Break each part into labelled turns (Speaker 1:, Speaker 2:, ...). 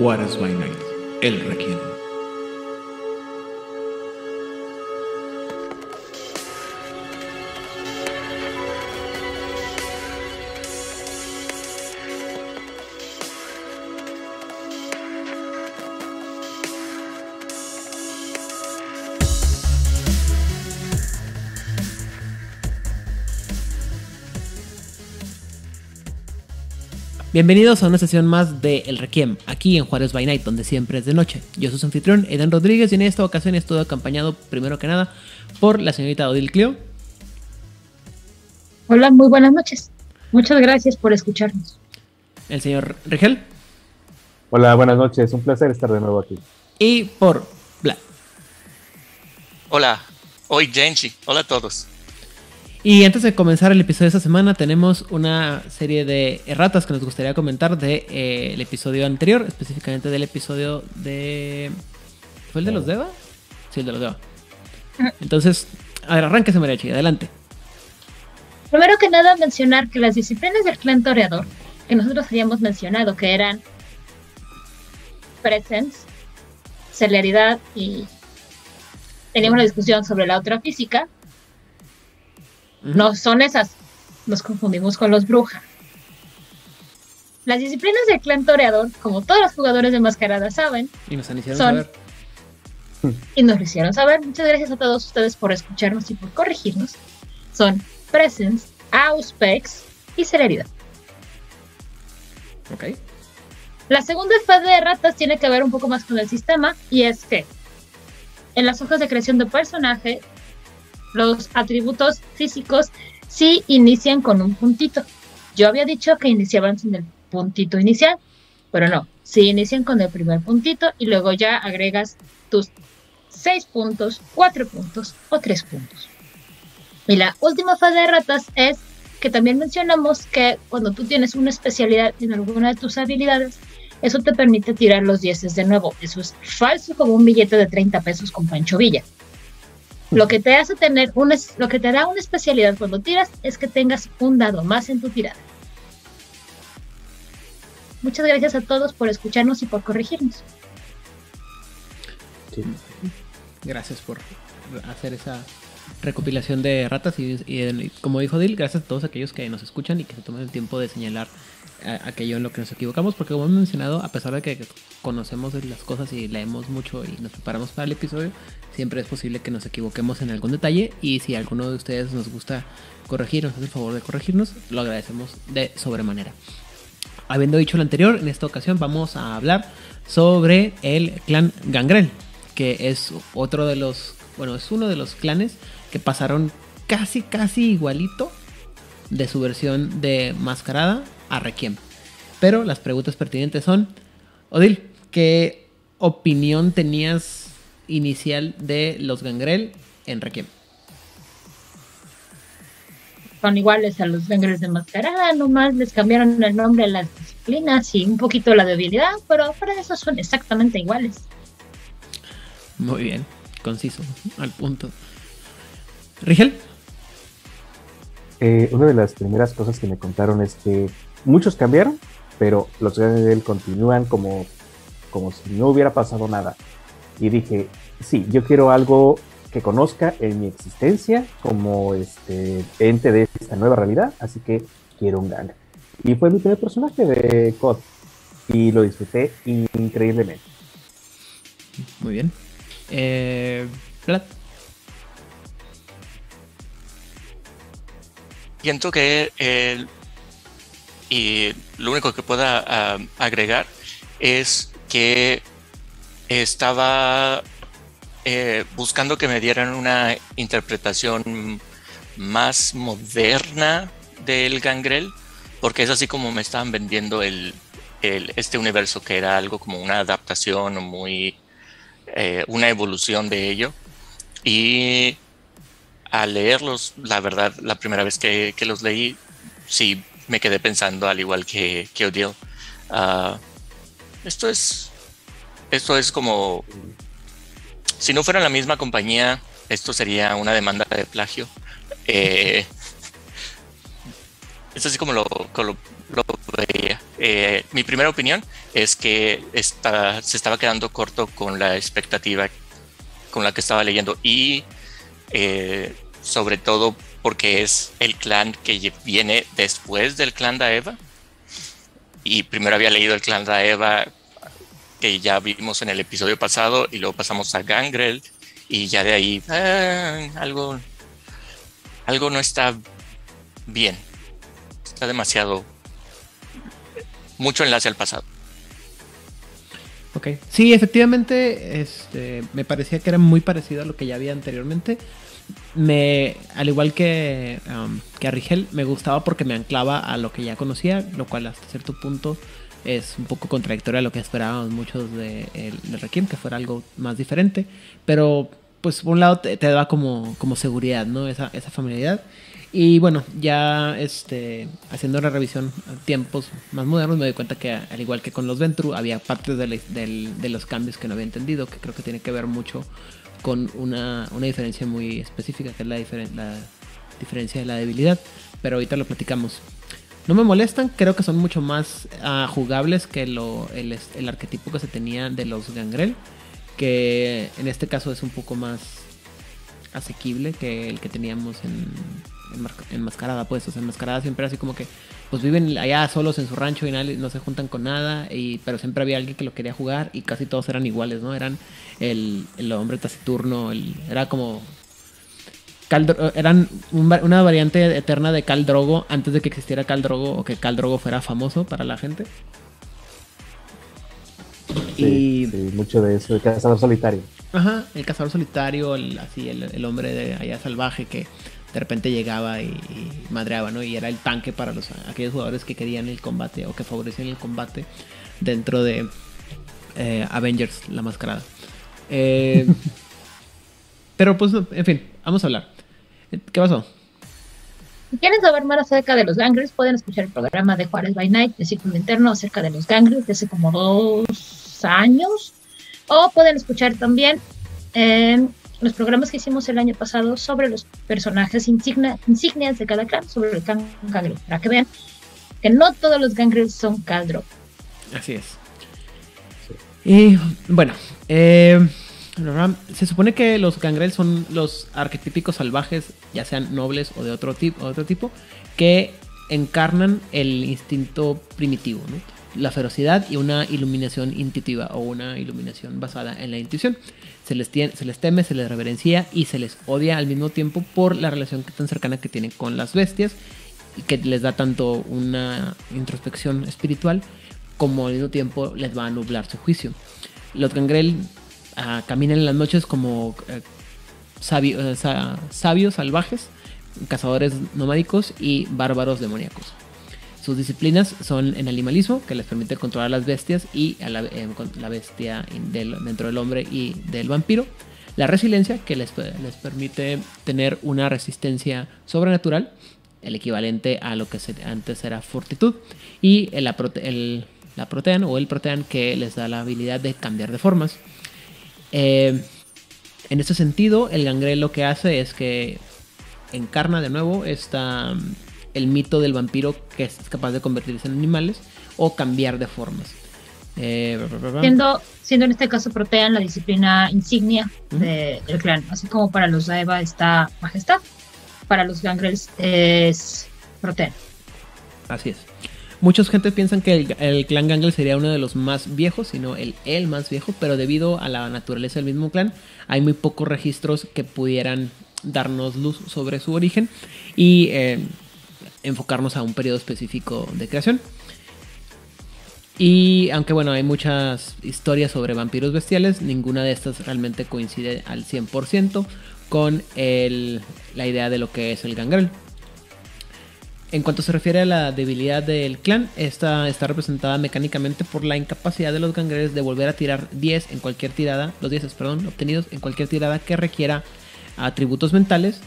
Speaker 1: Juárez by Night, el Requiem.
Speaker 2: Bienvenidos a una sesión más de El Requiem, aquí en Juárez by Night, donde siempre es de noche. Yo soy su anfitrión, Eden Rodríguez, y en esta ocasión estoy acompañado, primero que nada, por la señorita Odil Clio.
Speaker 3: Hola, muy buenas noches. Muchas gracias por escucharnos.
Speaker 2: El señor Rigel.
Speaker 4: Hola, buenas noches. Un placer estar de nuevo aquí.
Speaker 2: Y por Vlad.
Speaker 5: Hola, hoy Genji. Hola a todos.
Speaker 2: Y antes de comenzar el episodio de esta semana, tenemos una serie de erratas que nos gustaría comentar del de, eh, episodio anterior, específicamente del episodio de. ¿Fue el de los Deva? Sí, el de los Deva. Entonces, a ver, arránquese, María Chica, adelante.
Speaker 3: Primero que nada, mencionar que las disciplinas del clan toreador, que nosotros habíamos mencionado, que eran presence, celeridad y teníamos una discusión sobre la otra física, no son esas. Nos confundimos con los brujas. Las disciplinas del clan toreador, como todos los jugadores de mascarada saben,
Speaker 2: y nos hicieron
Speaker 3: son,
Speaker 2: saber.
Speaker 3: Y nos lo hicieron saber. Muchas gracias a todos ustedes por escucharnos y por corregirnos. Son presence, auspex y celeridad.
Speaker 2: Ok.
Speaker 3: La segunda fase de ratas tiene que ver un poco más con el sistema y es que en las hojas de creación de personaje los atributos físicos sí inician con un puntito. Yo había dicho que iniciaban sin el puntito inicial, pero no, sí inician con el primer puntito y luego ya agregas tus seis puntos, cuatro puntos o tres puntos. Y la última fase de ratas es que también mencionamos que cuando tú tienes una especialidad en alguna de tus habilidades, eso te permite tirar los dieces de nuevo. Eso es falso como un billete de 30 pesos con Pancho Villa. Lo que te hace tener una, lo que te da una especialidad cuando tiras es que tengas un dado más en tu tirada. Muchas gracias a todos por escucharnos y por corregirnos.
Speaker 2: Sí. Gracias por hacer esa recopilación de ratas y, y, como dijo Dil, gracias a todos aquellos que nos escuchan y que se toman el tiempo de señalar aquello en lo que nos equivocamos, porque como hemos mencionado, a pesar de que conocemos las cosas y leemos mucho y nos preparamos para el episodio, siempre es posible que nos equivoquemos en algún detalle y si alguno de ustedes nos gusta corregirnos, hace el favor de corregirnos, lo agradecemos de sobremanera. Habiendo dicho lo anterior, en esta ocasión vamos a hablar sobre el clan Gangrel, que es otro de los, bueno, es uno de los clanes que pasaron casi, casi igualito de su versión de mascarada a Requiem. Pero las preguntas pertinentes son, Odil, ¿qué opinión tenías inicial de los Gangrel en Requiem?
Speaker 3: Son iguales a los Gangrel de Mascarada, nomás les cambiaron el nombre a las disciplinas y un poquito la debilidad, pero para eso son exactamente iguales.
Speaker 2: Muy bien, conciso, al punto. Rigel.
Speaker 4: Eh, una de las primeras cosas que me contaron es que muchos cambiaron, pero los Gangrel continúan como, como si no hubiera pasado nada. Y dije, sí, yo quiero algo que conozca en mi existencia como este ente de esta nueva realidad, así que quiero un gang. Y fue mi primer personaje de COD y lo disfruté increíblemente.
Speaker 2: Muy bien. Eh.
Speaker 5: Siento que el, y lo único que pueda uh, agregar es que estaba eh, buscando que me dieran una interpretación más moderna del Gangrel, porque es así como me estaban vendiendo el, este universo, que era algo como una adaptación o muy eh, una evolución de ello. Y al leerlos, la verdad, la primera vez que los leí, sí me quedé pensando, al igual que, que Odile, uh, esto es esto es como si no fuera la misma compañía, esto sería una demanda de plagio. Eh, es así como lo, lo veía. Eh, mi primera opinión es que está, se estaba quedando corto con la expectativa con la que estaba leyendo y eh, sobre todo porque es el clan que viene después del clan Daeva y primero había leído el clan Daeva que ya vimos en el episodio pasado y luego pasamos a Gangrel y ya de ahí ah, algo algo no está bien está demasiado mucho enlace al pasado.
Speaker 2: Ok, sí, efectivamente, este, me parecía que era muy parecido a lo que ya había anteriormente. Me, al igual que, um, que a Rigel, me gustaba porque me anclaba a lo que ya conocía, lo cual hasta cierto punto es un poco contradictorio a lo que esperábamos muchos de, de Requiem, que fuera algo más diferente. Pero, pues, por un lado te, te da como, como seguridad, ¿no? Esa, esa familiaridad. Y bueno, ya este, haciendo una revisión a tiempos más modernos, me doy cuenta que al igual que con los Ventru, había partes de, los cambios que no había entendido, que creo que tiene que ver mucho con una, una diferencia muy específica, que es la, diferencia de la debilidad. Pero ahorita lo platicamos. No me molestan, creo que son mucho más uh, jugables que lo, el, el arquetipo que se tenía de los Gangrel, que en este caso es un poco más asequible que el que teníamos en enmascarada, pues, o sea, enmascarada siempre así como que, pues viven allá solos en su rancho y no se juntan con nada, y, pero siempre había alguien que lo quería jugar y casi todos eran iguales, ¿no? Eran el, el hombre taciturno, el, era como... eran una variante eterna de Cal Drogo antes de que existiera Cal Drogo o que Cal Drogo fuera famoso para la gente.
Speaker 4: y... sí, mucho de eso, el cazador solitario.
Speaker 2: Ajá, el cazador solitario, el, así, el, el hombre de allá salvaje que de repente llegaba y, madreaba, ¿no? Y era el tanque para los aquellos jugadores que querían el combate o que favorecían el combate dentro de eh, Avengers, la mascarada. Eh, pero pues, en fin, vamos a hablar. ¿Qué pasó?
Speaker 3: Si quieren saber más acerca de los gangrels, pueden escuchar el programa de Juárez by Night de Círculo Interno acerca de los gangrels de hace como dos años. O pueden escuchar también eh, los programas que hicimos el año pasado sobre los personajes insignias de cada clan, sobre el clan para que vean que no todos los Gangrels son Caldro.
Speaker 2: Así es. Y bueno, eh, se supone que los Gangrel son los arquetípicos salvajes, ya sean nobles o de otro tipo, otro tipo que encarnan el instinto primitivo, la ferocidad y una iluminación intuitiva o una iluminación basada en la intuición se les, se les teme, se les reverencia y se les odia al mismo tiempo por la relación tan cercana que tienen con las bestias y que les da tanto una introspección espiritual como al mismo tiempo les va a nublar su juicio. Los gangrel ah, caminan en las noches como eh, eh, sabios salvajes, cazadores nomádicos y bárbaros demoníacos. Sus disciplinas son en animalismo, que les permite controlar las bestias y a la, eh, bestia dentro del hombre y del vampiro. La resiliencia, que les, permite tener una resistencia sobrenatural, el equivalente a lo que antes era fortitud. Y el, la protean o el protean, que les da la habilidad de cambiar de formas. Eh, en ese sentido, el gangrel lo que hace es que encarna de nuevo esta el mito del vampiro que es capaz de convertirse en animales o cambiar de formas.
Speaker 3: Eh, siendo, siendo en este caso Protean la disciplina insignia del clan, así como para los Daeva está Majestad, para los Gangrels es Protean.
Speaker 2: Así es. Muchos gente piensan que el, clan Gangrel sería uno de los más viejos, sino el, el más viejo, pero debido a la naturaleza del mismo clan, hay muy pocos registros que pudieran darnos luz sobre su origen. Y eh, enfocarnos a un periodo específico de creación. Y aunque bueno, hay muchas historias sobre vampiros bestiales, ninguna de estas realmente coincide al 100% con la idea de lo que es el gangrel. En cuanto se refiere a la debilidad del clan, esta está representada mecánicamente por la incapacidad de los gangreles de volver a tirar 10 en cualquier tirada, los 10 perdón, obtenidos en cualquier tirada que requiera atributos mentales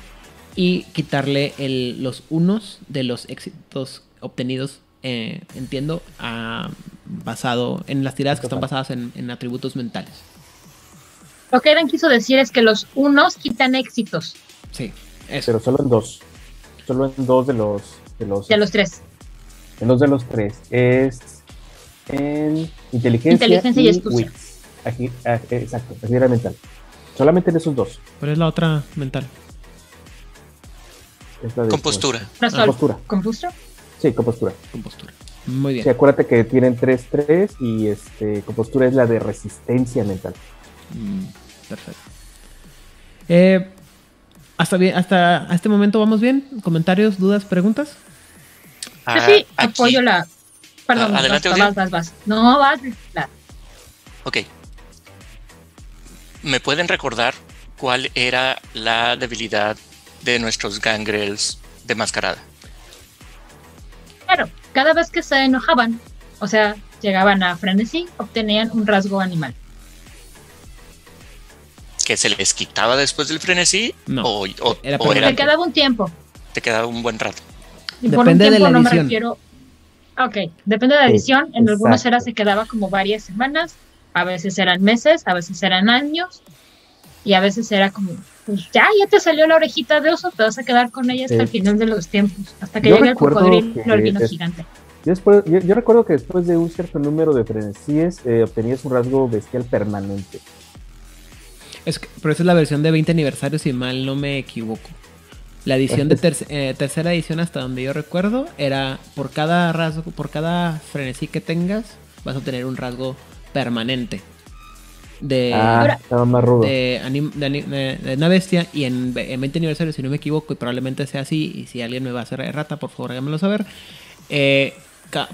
Speaker 2: y quitarle los unos de los éxitos obtenidos, eh, entiendo, basado en las tiradas que están basadas en, atributos mentales.
Speaker 3: Lo que Eren quiso decir es que los unos quitan éxitos.
Speaker 2: Sí,
Speaker 4: eso. Pero solo en dos. Solo en dos de los...
Speaker 3: De los, de los tres.
Speaker 4: En dos de los tres. Es en inteligencia,
Speaker 3: Inteligencia y astucia.
Speaker 4: wits. Agi- ah, exacto, agilidad mental. Solamente en esos dos.
Speaker 2: ¿Cuál es la otra mental?
Speaker 4: Es la de-
Speaker 5: Compostura.
Speaker 4: Compostura.
Speaker 3: ¿Compostura?
Speaker 4: Sí, compostura.
Speaker 2: Compostura. Muy bien.
Speaker 4: Sí, acuérdate que tienen 3-3 y este compostura es la de resistencia mental.
Speaker 2: Mm, Perfecto. Eh, hasta, bien, hasta este momento vamos bien. ¿Comentarios, dudas, preguntas?
Speaker 3: Yo
Speaker 5: Ah,
Speaker 3: sí
Speaker 5: aquí-
Speaker 3: apoyo la. Perdón,
Speaker 5: Ah,
Speaker 3: vas,
Speaker 5: adelante,
Speaker 3: vas, vas, vas. No, vas. la-
Speaker 5: Ok. ¿Me pueden recordar cuál era la debilidad de nuestros gangrels de mascarada?
Speaker 3: Claro, cada vez que se enojaban, o sea, llegaban a frenesí, obtenían un rasgo animal.
Speaker 5: ¿Que se les quitaba después del frenesí?
Speaker 2: No,
Speaker 5: ¿O, o-
Speaker 2: era
Speaker 5: o
Speaker 2: permanente.
Speaker 5: era-
Speaker 3: Te quedaba un tiempo.
Speaker 5: te quedaba un buen rato?
Speaker 3: Y por un
Speaker 2: Depende de
Speaker 3: tiempo
Speaker 2: la
Speaker 3: no me
Speaker 2: edición.
Speaker 3: refiero. Ok, depende de la
Speaker 4: Sí,
Speaker 3: edición. En algunos era se quedaba como varias semanas, a veces eran meses, a veces eran años, y a veces era como, pues ya, ya te salió la orejita de oso, te vas a quedar con ella hasta
Speaker 4: Sí.
Speaker 3: el final de los tiempos, hasta que
Speaker 4: Yo
Speaker 3: llegue el cocodrilo
Speaker 4: que
Speaker 3: albino
Speaker 4: es-
Speaker 3: gigante.
Speaker 4: Yo, después- yo- yo recuerdo que después de un cierto número de frenesíes eh, obtenías un rasgo bestial permanente.
Speaker 2: Es que- pero esa es la versión de 20 aniversario, si mal no me equivoco. La edición de ter- eh, tercera edición, hasta donde yo recuerdo, era por cada rasgo, por cada frenesí que tengas, vas a obtener un rasgo permanente de,
Speaker 4: ah,
Speaker 3: Ahora-
Speaker 4: estaba más rudo.
Speaker 2: de, anim- de de- de una bestia. Y en, en 20 aniversario, si no me equivoco, y probablemente sea así, y si alguien me va a hacer rata, por favor háganmelo saber. eh,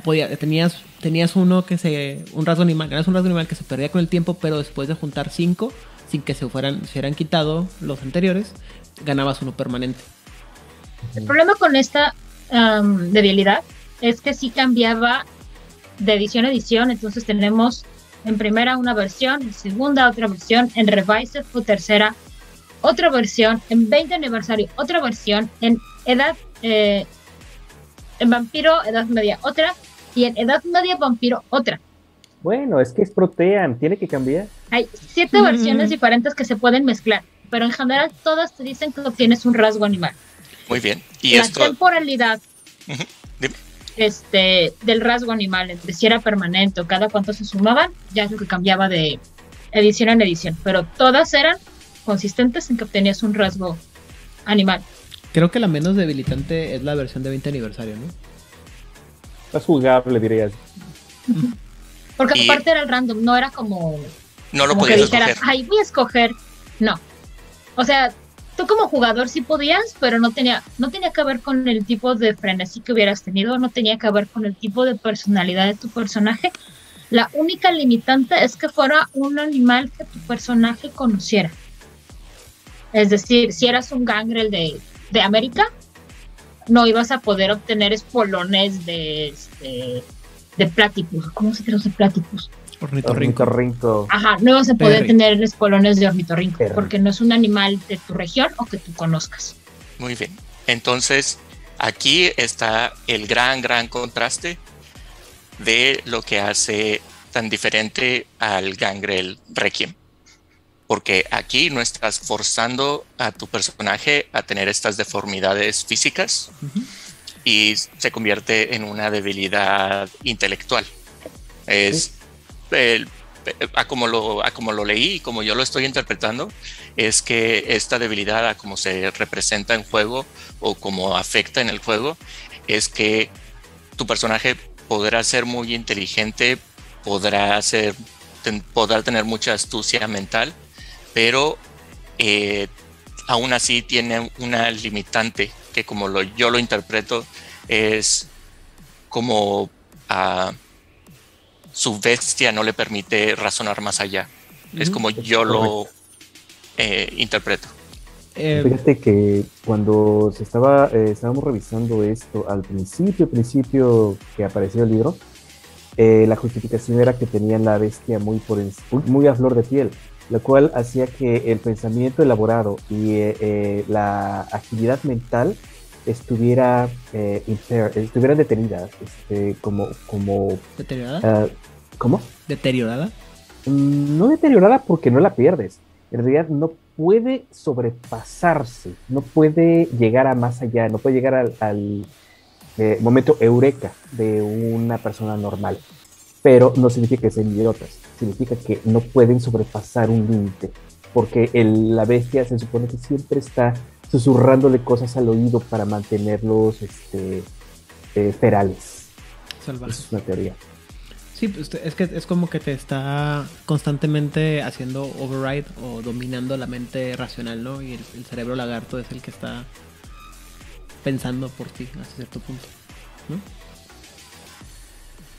Speaker 2: podía, tenías, tenías uno que se. un rasgo animal, eras un rasgo animal que se perdía con el tiempo, pero después de juntar cinco, sin que se fueran, se hubieran quitado los anteriores, ganabas uno permanente.
Speaker 3: El problema con esta debilidad es que sí cambiaba de edición a edición, entonces tenemos en primera una versión, en segunda otra versión, en Revised o tercera otra versión, en 20 aniversario otra versión, en edad, eh, en vampiro edad media otra y en edad media vampiro otra.
Speaker 4: Bueno, es que es protean, tiene que cambiar.
Speaker 3: Hay siete
Speaker 2: Mm.
Speaker 3: versiones diferentes que se pueden mezclar, pero en general todas te dicen que obtienes un rasgo animal.
Speaker 5: Muy bien. Y
Speaker 3: la
Speaker 5: esto,
Speaker 3: temporalidad. Este del rasgo animal, entre si era permanente o cada cuánto se sumaban, ya es lo que cambiaba de edición en edición, pero todas eran consistentes en que obtenías un rasgo animal.
Speaker 2: Creo que la menos debilitante es la versión de 20 aniversario, ¿no?
Speaker 4: Es jugable, dirías.
Speaker 3: Porque
Speaker 5: Y-
Speaker 3: aparte era el random, no era como,
Speaker 5: no lo
Speaker 3: como que
Speaker 5: podías
Speaker 3: dijeras,
Speaker 5: escoger.
Speaker 3: ay, voy a escoger. No. O sea, tú como jugador sí podías, pero no tenía, no tenía que ver con el tipo de frenesí que hubieras tenido, no tenía que ver con el tipo de personalidad de tu personaje. La única limitante es que fuera un animal que tu personaje conociera. Es decir, si eras un gangrel de, de América, no ibas a poder obtener espolones de, este, de platypus. ¿Cómo se traduce platypus?
Speaker 2: Ornitorrinco.
Speaker 4: Ornitorrinco.
Speaker 3: Ajá, no vas a poder
Speaker 2: Perry.
Speaker 3: tener espolones de ornitorrinco
Speaker 4: Perry.
Speaker 3: porque no es un animal de tu región o que tú conozcas.
Speaker 5: Muy bien. Entonces, aquí está el gran, gran contraste de lo que hace tan diferente al Gangrel Requiem. Porque aquí no estás forzando a tu personaje a tener estas deformidades físicas y se convierte en una debilidad intelectual. Es a como lo como lo leí y como yo lo estoy interpretando es que esta debilidad a como se representa en juego o como afecta en el juego es que tu personaje podrá ser muy inteligente, podrá ser podrá tener mucha astucia mental, pero eh, aún así tiene una limitante que como lo, yo lo interpreto es como ah, su bestia no le permite razonar más allá. Es como yo lo eh, interpreto.
Speaker 2: Eh,
Speaker 4: Fíjate que cuando se estaba, eh, estábamos revisando esto al principio, principio que apareció el libro, eh, la justificación era que tenían la bestia muy, por en- muy- a flor de piel, lo cual hacía que el pensamiento elaborado y eh, eh, la agilidad mental estuviera, eh, impair- estuvieran detenidas, este, como, como,
Speaker 2: ¿Deteriorada?
Speaker 4: ¿Cómo?
Speaker 2: ¿Deteriorada?
Speaker 4: Mm, no deteriorada porque no la pierdes. En realidad no puede sobrepasarse, no puede llegar a más allá, no puede llegar al, al, eh, momento eureka de una persona normal. Pero no significa que sean idiotas, significa que no pueden sobrepasar un límite, porque el- la bestia se supone que siempre está susurrándole cosas al oído para mantenerlos este, eh, ferales.
Speaker 2: Salvaje.
Speaker 4: Esa es una teoría.
Speaker 2: Sí, pues, es que es como que te está constantemente haciendo override o dominando la mente racional, ¿no? Y el, el cerebro lagarto es el que está pensando por ti hasta cierto punto, ¿no?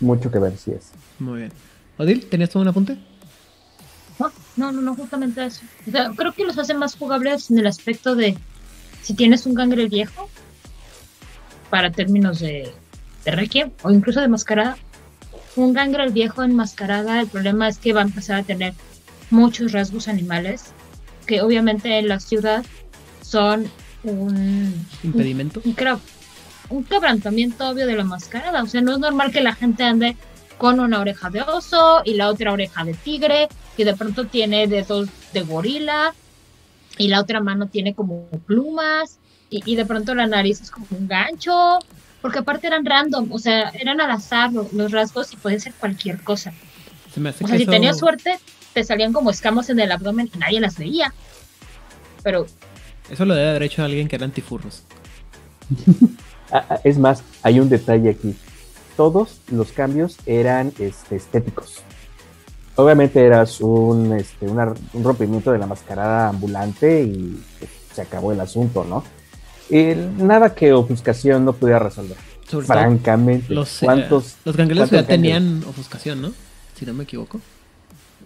Speaker 4: Mucho que ver si es.
Speaker 2: Muy bien. Odil, ¿tenías todo un apunte?
Speaker 3: No, no, no, no, justamente eso. O sea, creo que los hace más jugables en el aspecto de si tienes un gangrel viejo, para términos de, de Requiem o incluso de mascarada, un gangrel viejo en mascarada, el problema es que va a empezar a tener muchos rasgos animales que obviamente en la ciudad son un,
Speaker 2: Impedimento.
Speaker 3: un, cra- un quebrantamiento obvio de la mascarada. O sea, no es normal que la gente ande con una oreja de oso y la otra oreja de tigre, y de pronto tiene dedos de gorila, y la otra mano tiene como plumas, y, y de pronto la nariz es como un gancho, porque aparte eran random, o sea, eran al azar lo- los, rasgos y pueden ser cualquier cosa.
Speaker 2: Se me hace
Speaker 3: O
Speaker 2: que
Speaker 3: sea, si
Speaker 2: eso-
Speaker 3: tenías suerte, te salían como escamas en el abdomen y nadie las veía. Pero
Speaker 2: Eso lo debe haber hecho alguien que era antifurros.
Speaker 4: Ah, ah, es más, hay un detalle aquí. Todos los cambios eran este, estéticos. Obviamente eras un, este, una- un rompimiento de la mascarada ambulante y pues, se acabó el asunto, ¿no? Nada que ofuscación no pudiera resolver.
Speaker 2: Sobre todo
Speaker 4: Francamente.
Speaker 2: los, eh,
Speaker 4: ¿Cuántos?
Speaker 2: los gangrenos
Speaker 4: cuántos
Speaker 2: ya tenían ofuscación, ¿no? Si no me equivoco.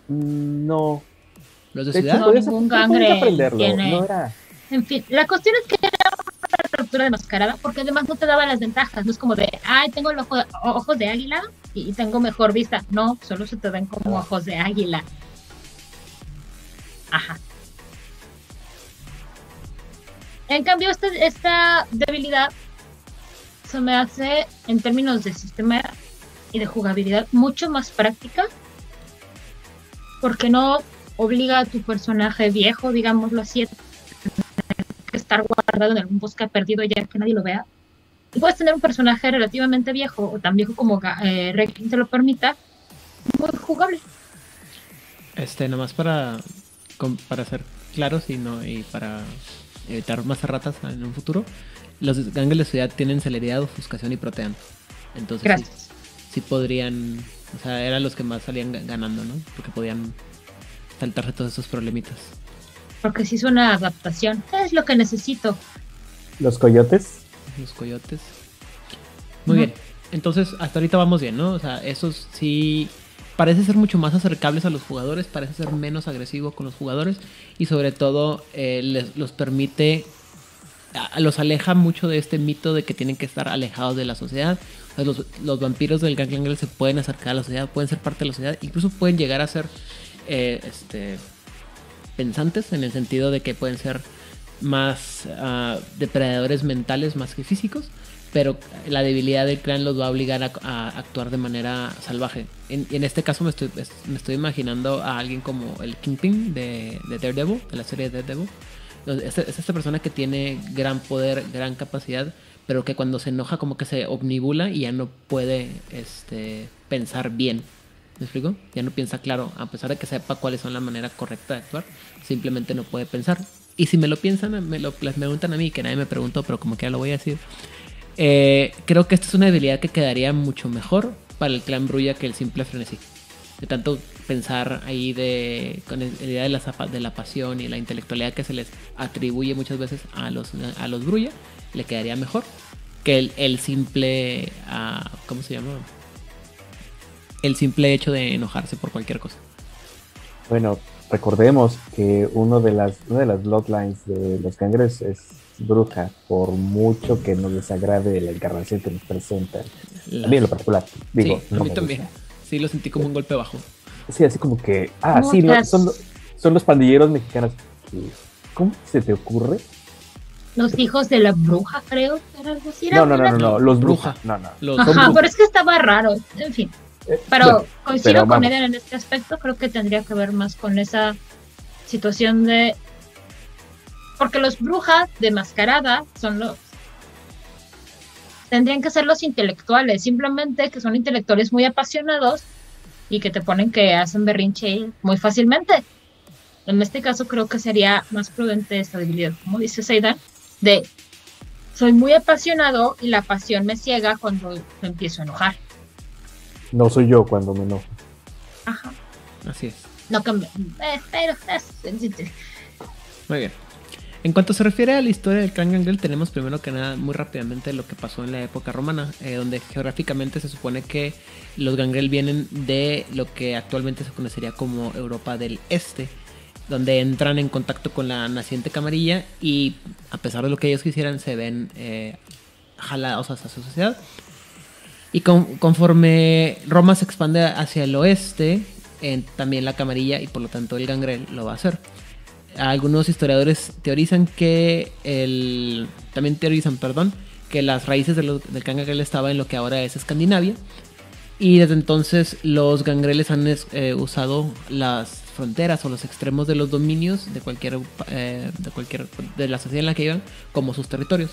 Speaker 4: Mm, No.
Speaker 2: Los de
Speaker 4: De hecho,
Speaker 2: ciudad.
Speaker 3: No, ningún gangre
Speaker 4: aprenderlo.
Speaker 3: tiene-
Speaker 4: No era.
Speaker 3: En fin, la cuestión es que era una ruptura de mascarada porque además no te daba las ventajas. No es como de, ay, tengo el ojo, ojos de águila y, y tengo mejor vista. No, solo se te ven como ojos de águila. Ajá. En cambio, esta, esta debilidad se me hace, en términos de sistema y de jugabilidad, mucho más práctica porque no obliga a tu personaje viejo, digámoslo así, a estar guardado en algún bosque perdido ya que nadie lo vea. Y puedes tener un personaje relativamente viejo, o tan viejo como eh, Requiem te lo permita, muy jugable.
Speaker 2: Este, nomás para, para ser claros y, no, y para evitar más ratas en un futuro, los gangles de ciudad tienen celeridad, ofuscación y protean. Entonces sí, sí podrían, o sea, eran los que más salían ga- ganando, ¿no? Porque podían saltarse todos esos problemitas.
Speaker 3: Porque si es una adaptación, es lo que necesito.
Speaker 4: Los coyotes.
Speaker 2: Los coyotes. Muy bien. Entonces, hasta ahorita vamos bien, ¿no? O sea, esos sí parece ser mucho más acercables a los jugadores, parece ser menos agresivo con los jugadores y sobre todo eh, les, los permite, los aleja mucho de este mito de que tienen que estar alejados de la sociedad. Los, vampiros del Gang Gangrel se pueden acercar a la sociedad, pueden ser parte de la sociedad, incluso pueden llegar a ser eh, este, pensantes en el sentido de que pueden ser más ah, depredadores mentales más que físicos, pero la debilidad del clan los va a obligar a, actuar de manera salvaje. En, este caso me estoy, imaginando a alguien como el Kingpin de, de Daredevil, de la serie de Daredevil. Es, es esta persona que tiene gran poder, gran capacidad, pero que cuando se enoja como que se omnibula y ya no puede este, pensar bien. ¿Me explico? Ya no piensa claro, a pesar de que sepa cuáles son la manera correcta de actuar, simplemente no puede pensar. Y si me lo piensan, me lo preguntan a mí, que nadie me preguntó, pero como que ya lo voy a decir. Eh, creo que esta es una debilidad que quedaría mucho mejor para el clan Brulla que el simple frenesí. De tanto pensar ahí de con la idea de la, de la pasión y la intelectualidad que se les atribuye muchas veces a los, a los Brulla, le quedaría mejor que el, el simple, ah, ¿cómo se llama? El simple hecho de enojarse por cualquier cosa.
Speaker 4: Bueno, recordemos que uno de las, una de las bloodlines de los cangres es bruja, por mucho que nos desagrade la encarnación que nos presentan. A mí en lo particular, digo.
Speaker 2: sí, a
Speaker 4: no
Speaker 2: mí
Speaker 4: me
Speaker 2: también.
Speaker 4: gusta.
Speaker 2: Sí, lo sentí como un golpe bajo.
Speaker 4: Sí, así como que, ah,
Speaker 3: ¿Cómo
Speaker 4: sí, no, son, son los pandilleros mexicanos. ¿Cómo se te ocurre?
Speaker 3: Los hijos de la bruja, creo. Era algo así. era
Speaker 4: No, no, no, no, no, los
Speaker 2: Bruja.
Speaker 4: bruja. No, no.
Speaker 2: Los
Speaker 3: Ajá,
Speaker 4: brujas.
Speaker 3: pero es que estaba raro. En fin.
Speaker 4: Eh,
Speaker 3: Pero
Speaker 4: bueno,
Speaker 3: coincido
Speaker 4: pero
Speaker 3: con. Eden en este aspecto, creo que tendría que ver más con esa situación de... Porque los brujas de mascarada son los... tendrían que ser los intelectuales, simplemente que son intelectuales muy apasionados y que te ponen que hacen berrinche muy fácilmente. En este caso creo que sería más prudente esta debilidad, como dice Seidan, de soy muy apasionado y la pasión me ciega cuando me empiezo a enojar.
Speaker 4: No soy yo cuando me enojo.
Speaker 3: Ajá.
Speaker 2: Así es.
Speaker 3: No cambia. Eh, pero es-
Speaker 2: Muy bien. En cuanto se refiere a la historia del clan Gangrel, tenemos primero que nada muy rápidamente lo que pasó en la época romana, eh, donde geográficamente se supone que los Gangrel vienen de lo que actualmente se conocería como Europa del Este, donde entran en contacto con la naciente camarilla y a pesar de lo que ellos quisieran se ven eh, jalados hacia su sociedad. Y con- conforme Roma se expande hacia el oeste, también la camarilla y por lo tanto el gangrel lo va a hacer. Algunos historiadores teorizan que el. También teorizan, perdón, que las raíces de lo- del clan gangrel estaba en lo que ahora es Escandinavia. Y desde entonces los gangreles han eh, usado las fronteras o los extremos de los dominios de cualquier, eh, de cualquier de la sociedad en la que vivan como sus territorios.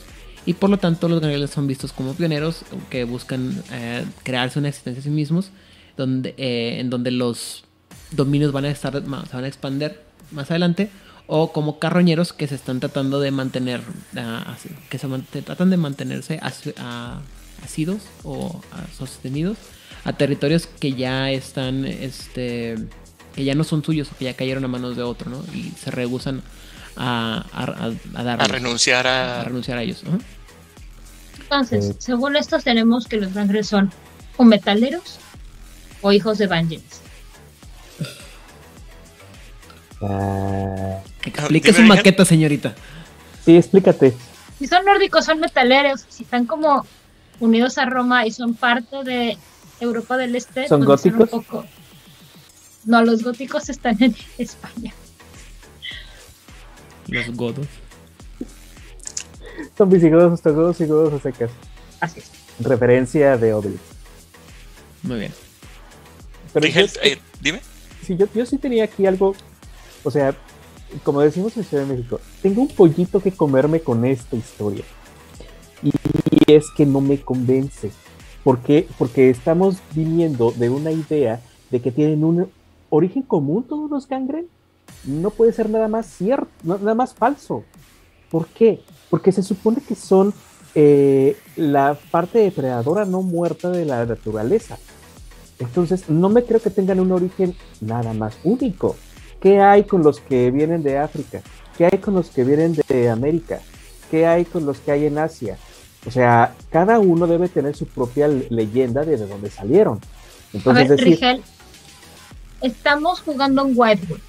Speaker 2: Y por lo tanto los gangreles son vistos como pioneros que buscan eh, crearse una existencia a sí mismos donde, eh, en donde los dominios van a estar se van a expandir más adelante o como carroñeros que se están tratando de mantener ah, que se man- tratan de mantenerse asi- a- asidos o ah, sostenidos a territorios que ya están este que ya no son suyos o que ya cayeron a manos de otro ¿no? y se rehusan a, a, a-
Speaker 5: renunciar
Speaker 2: a
Speaker 5: a.
Speaker 2: renunciar a ellos Ajá.
Speaker 3: Entonces,
Speaker 4: Eh.
Speaker 3: según estos tenemos que los gangres son o metaleros o hijos de Vangelis.
Speaker 4: Ah,
Speaker 2: explique su maqueta señorita
Speaker 4: sí, explícate.
Speaker 3: Si son nórdicos, son metaleros. Si están como unidos a Roma y son parte de Europa del Este,
Speaker 4: ¿Son
Speaker 3: un
Speaker 4: góticos?
Speaker 3: poco- No, los góticos están en España.
Speaker 2: los godos
Speaker 4: Son visigodos, ostrogodos y godos a secas.
Speaker 3: Así es.
Speaker 4: Referencia de Obelix.
Speaker 2: muy bien
Speaker 4: Pero yo-
Speaker 5: eh, dime.
Speaker 4: Sí, yo, yo sí tenía aquí algo, o sea, como decimos en Ciudad de México, tengo un pollito que comerme con esta historia. Y, es que no me convence. ¿Por qué? Porque estamos viniendo de una idea de que tienen un origen común todos los Gangren. No puede ser nada más cierto, nada más falso. ¿Por qué? Porque se supone que son eh, la parte depredadora no muerta de la naturaleza. Entonces, no me creo que tengan un origen nada más único. ¿Qué hay con los que vienen de África? ¿Qué hay con los que vienen de América? ¿Qué hay con los que hay en Asia? O sea, cada uno debe tener su propia le- leyenda de dónde salieron.
Speaker 3: A
Speaker 4: Entonces,
Speaker 3: ver,
Speaker 4: decir,
Speaker 3: Rigel, estamos jugando en White Wolf.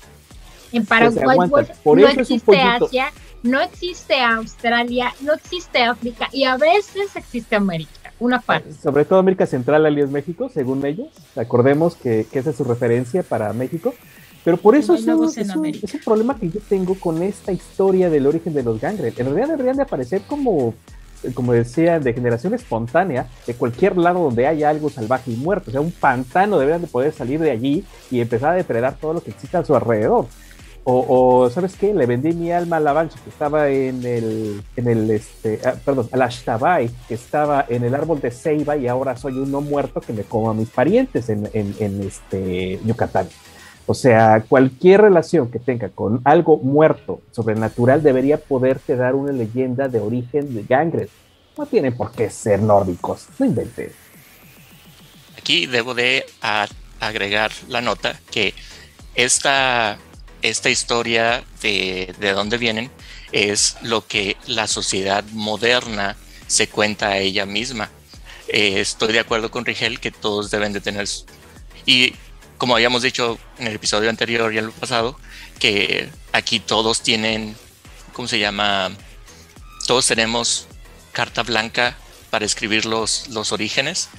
Speaker 3: En para White
Speaker 4: aguanta,
Speaker 3: Wolf
Speaker 4: por
Speaker 3: no existe. Asia, no existe Australia, no existe África y a veces existe América. Una parte.
Speaker 4: sobre todo América Central, alias México, según ellos. Recordemos que, que esa es su referencia para México. Pero por eso es un, es, un,
Speaker 3: América.
Speaker 4: es un problema que yo tengo con esta historia del origen de los gangren. En realidad deberían de aparecer como, como decía, de generación espontánea, de cualquier lado donde haya algo salvaje y muerto. O sea, un pantano deberían de poder salir de allí y empezar a depredar todo lo que exista a su alrededor. O, o, ¿sabes qué? Le vendí mi alma a la Banshee, que estaba en el, en el, este, ah, perdón, al Ashtabai, que estaba en el árbol de Ceiba y ahora soy un no muerto que me como a mis parientes en, en, en este Yucatán. O sea, cualquier relación que tenga con algo muerto, sobrenatural, debería poderte dar una leyenda de origen de Gangres. No tienen por qué ser nórdicos, no inventes.
Speaker 5: Aquí debo de agregar la nota que esta, esta historia de, de dónde vienen es lo que la sociedad moderna se cuenta a ella misma. Eh, estoy de acuerdo con Rigel que todos deben de tener... Y como habíamos dicho en el episodio anterior y en el pasado, que aquí todos tienen, ¿cómo se llama? Todos tenemos carta blanca para escribir los, los orígenes.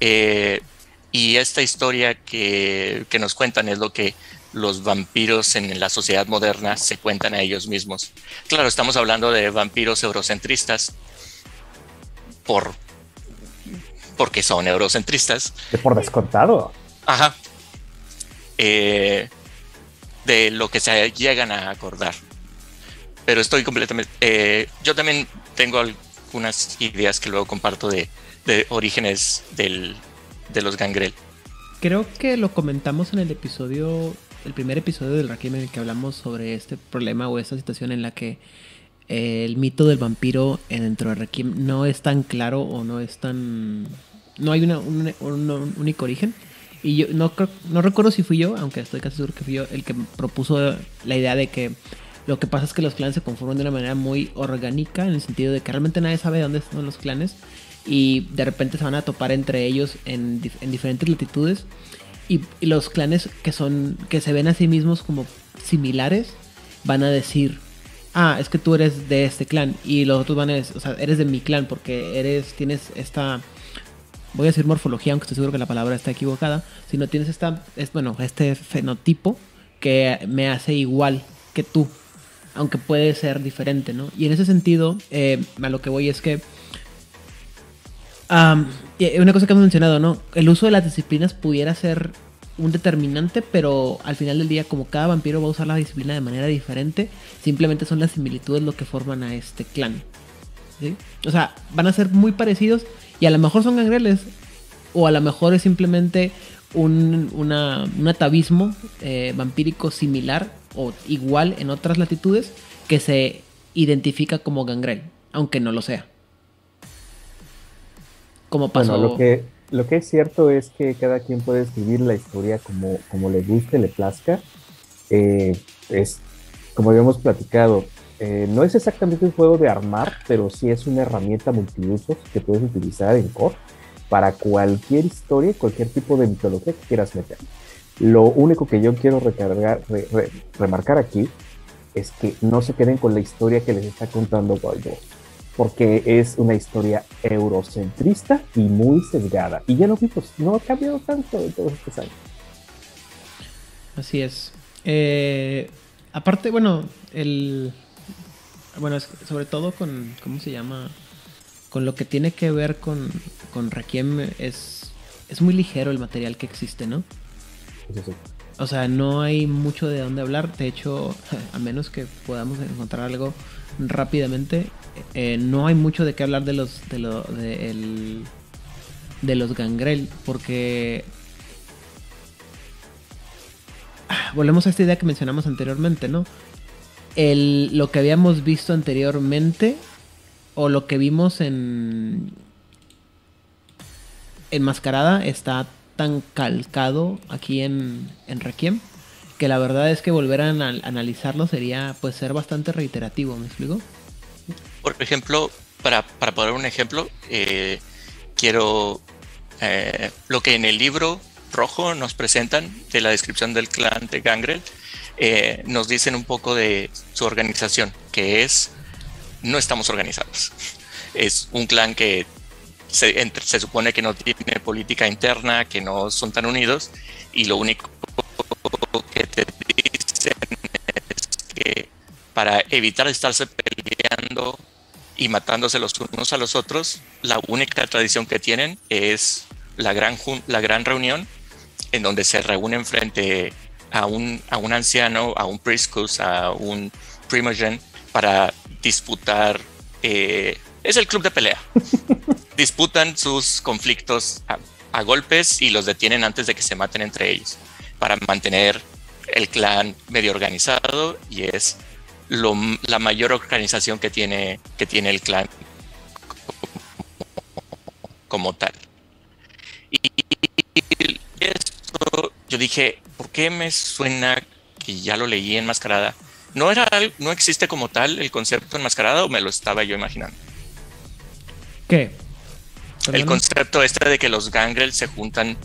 Speaker 5: Eh, y esta historia que, que nos cuentan es lo que los vampiros en la sociedad moderna se cuentan a ellos mismos. Claro, estamos hablando de vampiros eurocentristas por porque son eurocentristas.
Speaker 4: Por descontado.
Speaker 5: Ajá. Eh, de lo que se llegan a acordar. Pero estoy completamente. eh, yo también tengo al- unas ideas que luego comparto de, de orígenes del, de los gangrel.
Speaker 2: Creo que lo comentamos en el episodio, el primer episodio del Rakim en el que hablamos sobre este problema o esta situación en la que eh, el mito del vampiro dentro de Requiem no es tan claro o no es tan... No hay un único origen. Y yo no, no recuerdo si fui yo, aunque estoy casi seguro que fui yo, el que propuso la idea de que lo que pasa es que los clanes se conforman de una manera muy orgánica, en el sentido de que realmente nadie sabe dónde están los clanes y de repente se van a topar entre ellos en, en diferentes latitudes y, y los clanes que son que se ven a sí mismos como similares van a decir ah es que tú eres de este clan y los otros van a decir o sea eres de mi clan porque eres tienes esta voy a decir morfología aunque estoy seguro que la palabra está equivocada sino tienes esta es bueno este fenotipo que me hace igual que tú aunque puede ser diferente no y en ese sentido eh, a lo que voy es que una cosa que hemos mencionado, ¿no? El uso de las disciplinas pudiera ser un determinante, pero al final del día, como cada vampiro va a usar la disciplina de manera diferente, simplemente son las similitudes lo que forman a este clan. ¿sí? O sea, van a ser muy parecidos y a lo mejor son gangreles, o a lo mejor es simplemente un, una- un atavismo eh, vampírico similar o igual en otras latitudes que se identifica como gangrel, aunque no lo sea. Como pasó.
Speaker 4: Bueno, lo que, lo que es cierto es que cada quien puede escribir la historia como, como le guste, le plazca. Eh, es, como habíamos platicado, eh, no es exactamente un juego de armar, pero sí es una herramienta multiusos que puedes utilizar en core para cualquier historia, cualquier tipo de mitología que quieras meter. Lo único que yo quiero remarcar aquí es que no se queden con la historia que les está contando Wild porque es una historia eurocentrista y muy sesgada. Y ya no, pues, no ha cambiado tanto en todos estos años.
Speaker 2: Así es. Eh, aparte, bueno, el. Bueno, es sobre todo con. ¿Cómo se llama? Con lo que tiene que ver con, con Requiem es. Es muy ligero el material que existe, ¿no?
Speaker 4: Eso sí.
Speaker 2: O sea, no hay mucho de dónde hablar. De hecho, a menos que podamos encontrar algo rápidamente, eh, no hay mucho de qué hablar de los de, lo, de, el- de los gangrel, porque Ah, volvemos a esta idea que mencionamos anteriormente, ¿no? El, lo que habíamos visto anteriormente o lo que vimos en Enmascarada está tan calcado aquí en, en Requiem que la verdad es que volver a anal- analizarlo sería pues ser bastante reiterativo, ¿me explico?
Speaker 5: Por ejemplo, para, para poner un ejemplo, eh, quiero eh, lo que en el libro rojo nos presentan de la descripción del clan de Gangrel, eh, nos dicen un poco de su organización, que es no estamos organizados. Es un clan que se, entre- se supone que no tiene política interna, que no son tan unidos, y lo único que te dicen es que para evitar estarse peleando y matándose los unos a los otros, la única tradición que tienen es la gran, la gran reunión en donde se reúnen frente a un, a un anciano, a un priscus, a un primogen para disputar. eh, es el club de pelea. Disputan sus conflictos a, a golpes y los detienen antes de que se maten entre ellos para mantener el clan medio organizado y es lo, la mayor organización que tiene, que tiene el clan como tal. Y esto yo dije, ¿por qué me suena que ya lo leí en Mascarada? ¿No, era, ¿No existe como tal el concepto enmascarada o me lo estaba yo imaginando?
Speaker 2: ¿Qué?
Speaker 5: El concepto este de que los gangrel se juntan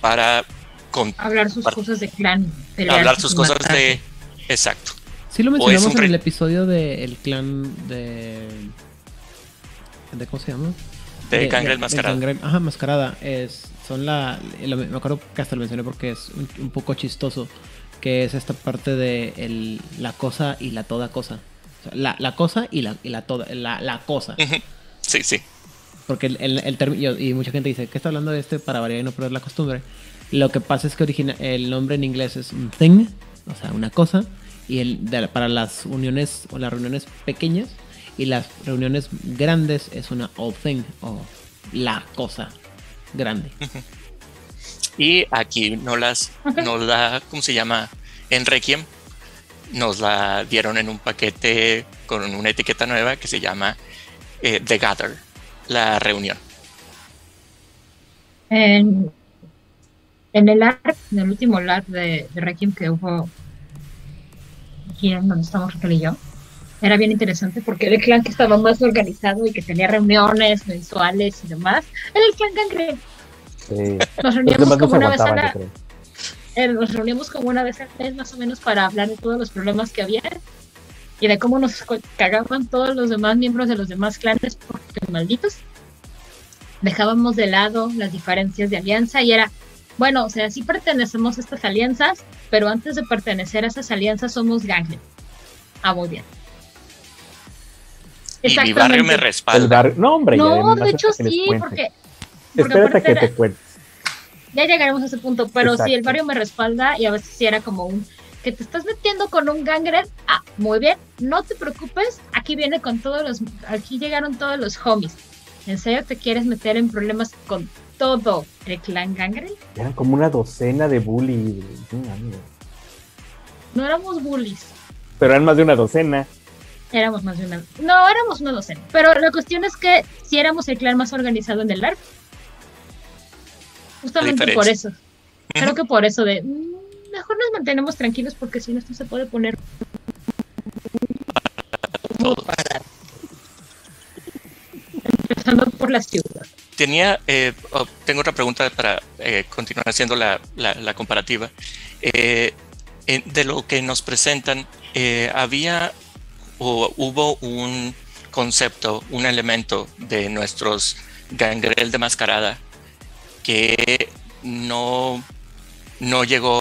Speaker 5: para con-
Speaker 3: Hablar sus
Speaker 5: Para-
Speaker 3: cosas de clan.
Speaker 5: hablar sus cosas de... Exacto.
Speaker 2: Sí lo mencionamos en el episodio del clan de... de... ¿Cómo se llama?
Speaker 5: De gangrel
Speaker 2: de
Speaker 5: mascarada.
Speaker 2: Gangrel- ajá, mascarada. Es, son la, me acuerdo que hasta lo mencioné porque es un, un poco chistoso. Que es esta parte de el- la cosa y la toda cosa. O sea, la, la cosa y la, y la toda. La, la cosa.
Speaker 5: Sí, sí.
Speaker 2: Porque el, el, el término, y mucha gente dice, ¿qué está hablando de este para variar y no perder la costumbre? Lo que pasa es que origina, el nombre en inglés es un thing, o sea, una cosa, y el, de- para las uniones o las reuniones pequeñas, Y las reuniones grandes es una all thing o la cosa grande.
Speaker 5: Y aquí no las, nos la, ¿cómo se llama? En Requiem nos la dieron en un paquete con una etiqueta nueva que se llama eh, The Gather, la reunión.
Speaker 3: En, en el ARP, en el último LARP de, de Requiem que hubo aquí en donde estamos Raquel y yo, era bien interesante porque era el clan que estaba más organizado y que tenía reuniones mensuales y demás, era el clan Gangre.
Speaker 4: Sí.
Speaker 3: Nos reuníamos como una vez a la- eh, nos reuníamos como una vez al mes más o menos para hablar de todos los problemas que había y de cómo nos cagaban todos los demás miembros de los demás clanes porque malditos. Dejábamos de lado las diferencias de alianza y era, bueno, o sea, sí pertenecemos a estas alianzas, pero antes de pertenecer a esas alianzas somos gangle. Ah, muy bien.
Speaker 5: Y mi barrio me
Speaker 4: El
Speaker 5: respalda.
Speaker 4: bar- No, hombre,
Speaker 3: No, de hecho sí, porque, porque
Speaker 4: Espérate a que
Speaker 3: era-
Speaker 4: te cuentes.
Speaker 3: ya llegaremos a ese punto, pero si el
Speaker 4: Exacto.
Speaker 3: barrio me respalda y a veces sí era como un que te estás metiendo con un gangren, ah, muy bien, no te preocupes, aquí viene con todos los, aquí llegaron todos los homies. ¿En serio te quieres meter en problemas con todo el clan gangren?
Speaker 4: Eran como una docena de bullies. No
Speaker 3: éramos bullies,
Speaker 4: Pero eran más de una docena.
Speaker 3: Éramos más de una, no, éramos una docena, pero la cuestión es que si éramos el clan más organizado en el LARP. Justamente por eso. Creo que por eso de mm, mejor nos mantenemos tranquilos porque si no esto se puede poner. Empezando por la ciudad.
Speaker 5: Tenía, eh, oh, tengo otra pregunta para eh, continuar haciendo la, la- la comparativa. Eh, de lo que nos presentan, eh, había o hubo un concepto, un elemento de nuestros gangrel de mascarada que no, no llegó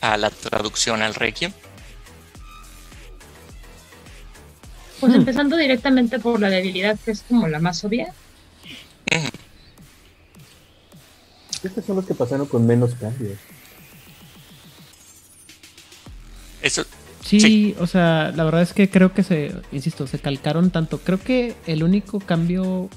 Speaker 5: a la traducción al Requiem.
Speaker 3: Pues
Speaker 2: Hmm.
Speaker 3: empezando directamente por la debilidad, que es como la más obvia.
Speaker 4: Estos son los que pasaron con menos cambios.
Speaker 5: Eso,
Speaker 2: Sí,
Speaker 5: Sí.
Speaker 2: o sea, la verdad es que creo que se, insisto, se calcaron tanto. Creo que el único cambio...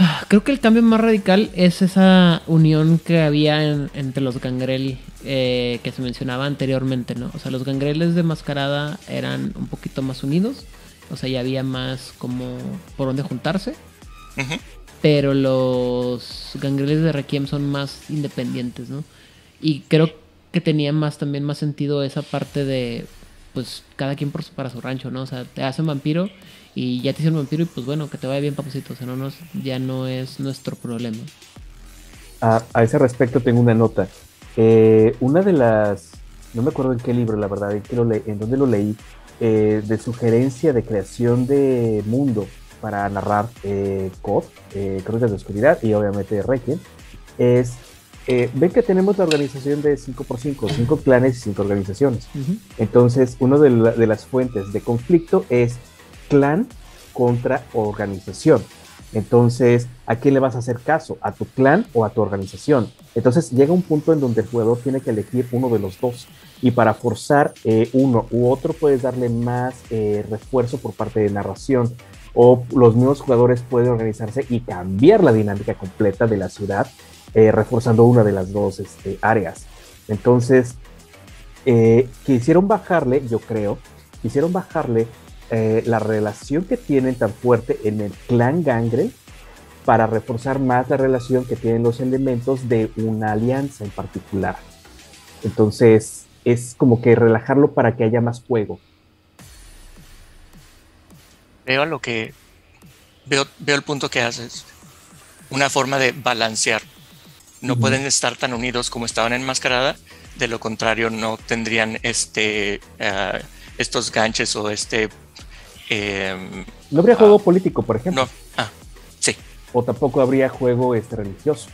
Speaker 2: Ah, Creo que el cambio más radical es esa unión que había en- entre los gangrel eh, que se mencionaba anteriormente, ¿no? O sea, los gangreles de mascarada eran un poquito más unidos. O sea, ya había más como por dónde juntarse. Pero los gangreles de Requiem son más independientes, ¿no? Y creo que tenía más también más sentido esa parte de pues cada quien por su- para su rancho, ¿no? O sea, te hacen vampiro y ya te hicieron vampiro y pues bueno, que te vaya bien, papacito. O sea, no nos, ya no es nuestro problema.
Speaker 4: A, a ese respecto tengo una nota. Eh, una de las, no me acuerdo en qué libro, la verdad, en, qué lo le- en dónde lo leí, eh, de sugerencia de creación de mundo para narrar eh, COD, eh, Crónicas de Oscuridad y obviamente Requiem, es, eh, ven que tenemos la organización de 5x5, 5 clanes y 5 organizaciones. Entonces, una de, la- de las fuentes de conflicto es clan contra organización. Entonces, ¿a quién le vas a hacer caso? ¿A tu clan o a tu organización? Entonces, llega un punto en donde el jugador tiene que elegir uno de los dos. Y para forzar eh, uno u otro, puedes darle más eh, refuerzo por parte de narración. O los mismos jugadores pueden organizarse y cambiar la dinámica completa de la ciudad, eh, reforzando una de las dos este, áreas. Entonces, eh, quisieron bajarle, yo creo, quisieron bajarle eh, la relación que tienen tan fuerte en el clan Gangre para reforzar más la relación que tienen los elementos de una alianza en particular. Entonces, es como que relajarlo para que haya más juego.
Speaker 5: veo lo que veo, veo el punto que haces. Una forma de balancear. No pueden estar tan unidos como estaban en Mascarada. De lo contrario, no tendrían este ah, estos ganches o este em,
Speaker 4: No habría
Speaker 5: Ah.
Speaker 4: juego político, por ejemplo,
Speaker 5: no. Ah, sí.
Speaker 4: o tampoco habría juego este, religioso.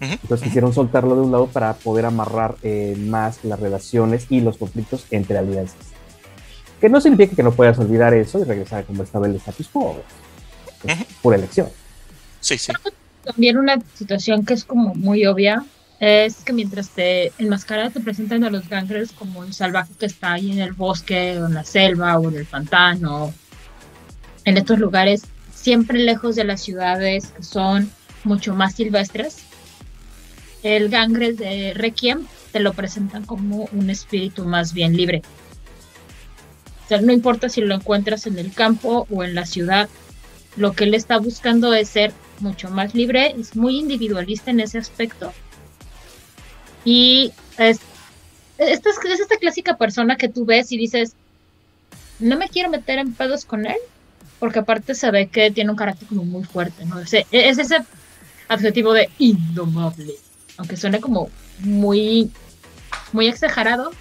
Speaker 4: Entonces quisieron soltarlo de un lado para poder amarrar eh, más las relaciones y los conflictos entre alianzas. Que no significa que no puedas olvidar eso y regresar a como estaba el status quo. Es
Speaker 5: Ujú.
Speaker 4: por elección.
Speaker 5: Sí, sí.
Speaker 3: También una situación que es como muy obvia es que mientras te enmascarada te presentan a los gangrels como un salvaje que está ahí en el bosque o en la selva o en el pantano, en estos lugares siempre lejos de las ciudades que son mucho más silvestres. El gangrel de Requiem te lo presentan como un espíritu más bien libre. O sea, no importa si lo encuentras en el campo o en la ciudad, lo que él está buscando es ser mucho más libre, es muy individualista en ese aspecto. Y es, esta es, es esta clásica persona que tú ves y dices, no me quiero meter en pedos con él, porque aparte se ve que tiene un carácter como muy fuerte, ¿no? Es, es ese adjetivo de indomable, aunque suene como muy, muy exagerado,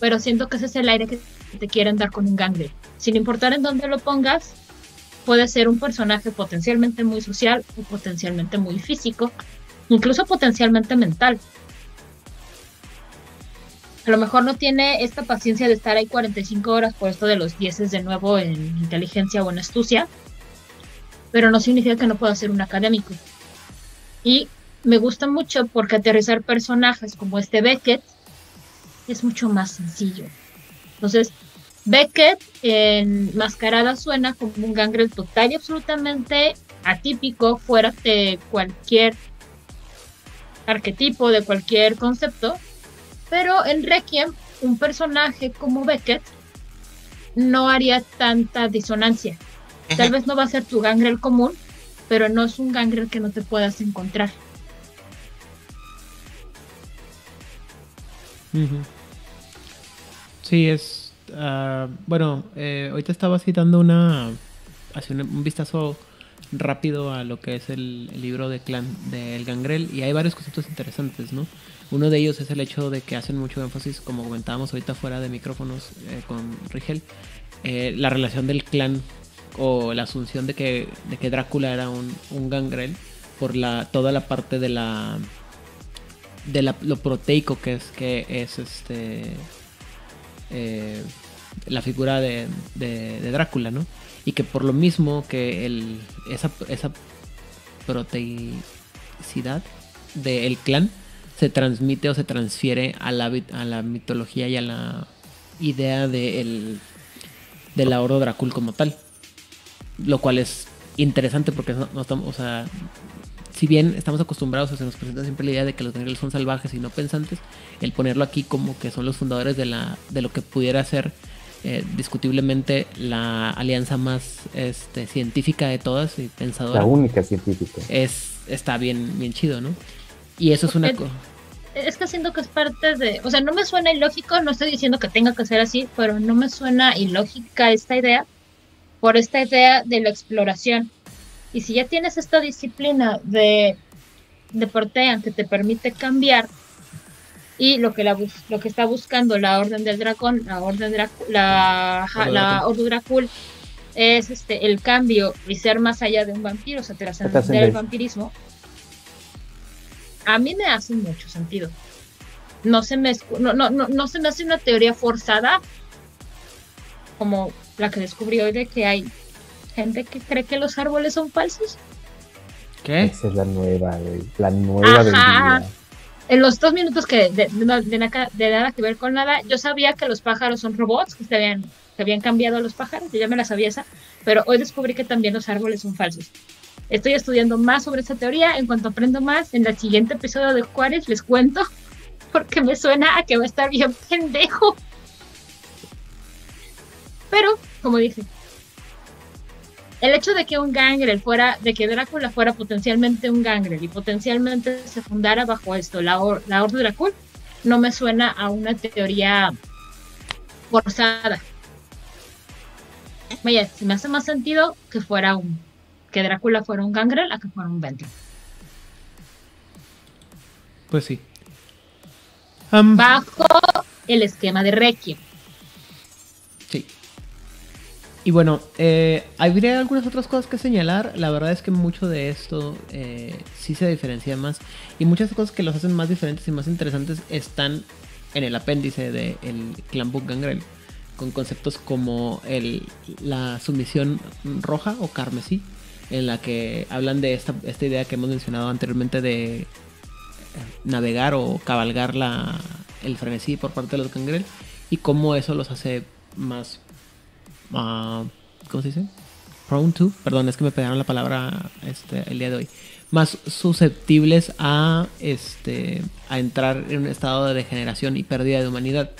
Speaker 3: pero siento que ese es el aire que te quieren dar con un gangle. Sin importar en dónde lo pongas, puede ser un personaje potencialmente muy social o potencialmente muy físico, incluso potencialmente mental. A lo mejor no tiene esta paciencia de estar ahí 45 horas por esto de los 10 de nuevo en inteligencia o en astucia, pero no significa que no pueda ser un académico. Y me gusta mucho porque aterrizar personajes como este Beckett es mucho más sencillo. Entonces, Beckett en Mascarada suena como un gangrel total y absolutamente atípico, fuera de cualquier arquetipo, de cualquier concepto. Pero en Requiem, un personaje como Beckett no haría tanta disonancia. Tal vez no va a ser tu gangrel común, pero no es un gangrel que no te puedas encontrar.
Speaker 2: Sí, es. Uh, bueno, eh, ahorita estaba citando una. Hace un, vistazo rápido a lo que es el, libro de clan del gangrel y hay varios conceptos interesantes, ¿no? Uno de ellos es el hecho de que hacen mucho énfasis, como comentábamos ahorita fuera de micrófonos eh, con Rigel, eh, la relación del clan o la asunción de que, de que Drácula era un, un gangrel por la, toda la parte de la de la, lo proteico que es que es este eh, la figura de, de, Drácula, ¿no? Y que por lo mismo que el, esa, esa proteicidad del clan se transmite o se transfiere a la, a la mitología y a la idea de, el, de la Oro Dracul como tal. Lo cual es interesante porque no, estamos, o sea, si bien estamos acostumbrados, o se nos presenta siempre la idea de que los gangrels son salvajes y no pensantes, el ponerlo aquí como que son los fundadores de, la, de lo que pudiera ser eh, discutiblemente la alianza más este, científica de todas y pensadora.
Speaker 4: La única científica.
Speaker 2: Es, está bien, bien chido, ¿no? Y eso es una
Speaker 3: cosa. Es que siento que es parte de. O sea, no me suena ilógico, no estoy diciendo que tenga que ser así, pero no me suena ilógica esta idea por esta idea de la exploración. Y si ya tienes esta disciplina de, de Portean que te permite cambiar y lo que, la, lo que está buscando la Orden del Dragón, la Orden la, la, la Orden Dracul, es este el cambio y ser más allá de un vampiro, o sea, trascender el vampirismo a mí me hace mucho sentido. No se me, no, no, no, no se me hace una teoría forzada como la que descubrí hoy de que hay gente que cree que los árboles son falsos.
Speaker 2: ¿Qué?
Speaker 4: Esa es la nueva, la nueva del día.
Speaker 3: En los dos minutos que de, de, nada que ver con nada, yo sabía que los pájaros son robots, que se habían, cambiado a los pájaros, yo ya me la sabía pero hoy descubrí que también los árboles son falsos. Estoy estudiando más sobre esta teoría. En cuanto aprendo más, en el siguiente episodio de Juárez les cuento, porque me suena a que va a estar bien pendejo. Pero, como dije, el hecho de que un gangrel fuera, de que Drácula fuera potencialmente un gangrel y potencialmente se fundara bajo esto, la, or, la Orden Drácula, no me suena a una teoría forzada. Vaya, se me hace más sentido que fuera un que Drácula fuera un gangrel a que fuera un Bentley.
Speaker 2: Pues sí.
Speaker 3: Um, Bajo el esquema de Requiem.
Speaker 2: Y bueno, eh, habría algunas otras cosas que señalar. La verdad es que mucho de esto eh, sí se diferencia más. Y muchas cosas que los hacen más diferentes y más interesantes están en el apéndice del de Clan Book Gangrel. Con conceptos como el, la sumisión roja o carmesí en la que hablan de esta, esta idea que hemos mencionado anteriormente de navegar o cabalgar la, el frenesí por parte de los gangrel y cómo eso los hace más... ah, ¿Cómo se dice? Prone to. Perdón, es que me pegaron la palabra este, el día de hoy. Más susceptibles a, este, a entrar en un estado de degeneración y pérdida de humanidad.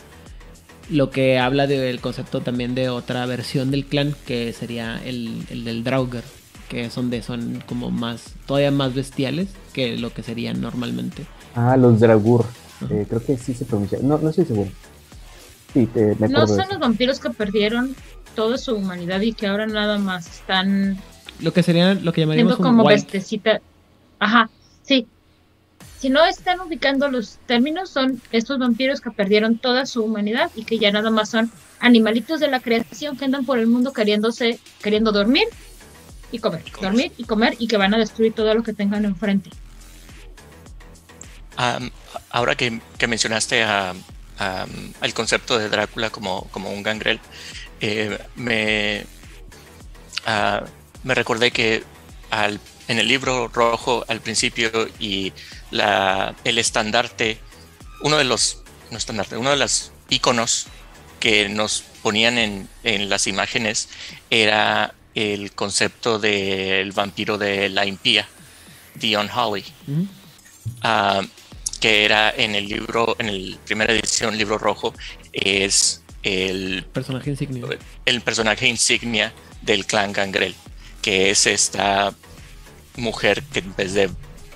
Speaker 2: Lo que habla del concepto también de otra versión del clan, que sería el, el del Draugr, que son de son como más, todavía más bestiales que lo que serían normalmente.
Speaker 4: Ah, los Dragur. Eh, creo que sí se pronuncia. No, no estoy seguro. Sí, te, me
Speaker 3: No
Speaker 4: acuerdo
Speaker 3: son los vampiros que perdieron toda su humanidad y que ahora nada más están
Speaker 2: Lo que serían, lo que llamaríamos un
Speaker 3: como
Speaker 2: white.
Speaker 3: bestecita. Ajá, sí. Si no están ubicando los términos, son estos vampiros que perdieron toda su humanidad y que ya nada más son animalitos de la creación que andan por el mundo queriéndose, queriendo dormir y comer,
Speaker 5: Y comer.
Speaker 3: dormir y comer y que van a destruir todo lo que tengan enfrente.
Speaker 5: Am, ahora que, que mencionaste a- a- al concepto de Drácula como, como un gangrel, eh, me, ah, me recordé que al- en el libro rojo al principio y la, el estandarte, uno de los, no estandarte, uno de los iconos que nos ponían en, en las imágenes era el concepto del vampiro de la impía, Dion Holly ah, que era en el libro, en el primera edición, libro rojo, es el,
Speaker 2: Personaje insignia.
Speaker 5: el personaje insignia del clan Gangrel, que es esta mujer que en vez de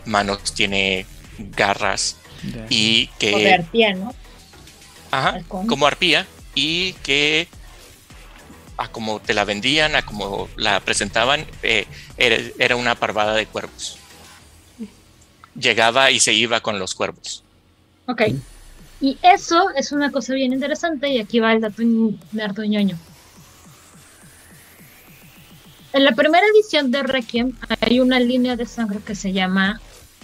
Speaker 5: manos tiene garras y que
Speaker 3: de arpía, ¿no?
Speaker 5: Ajá, como arpía y que a como te la vendían, a como la presentaban, eh, era, era una parvada de cuervos. Llegaba y se iba con los cuervos.
Speaker 3: Ok. Y eso es una cosa bien interesante y aquí va el dato dato ñoño. En la primera edición de Requiem hay una línea de sangre que se llama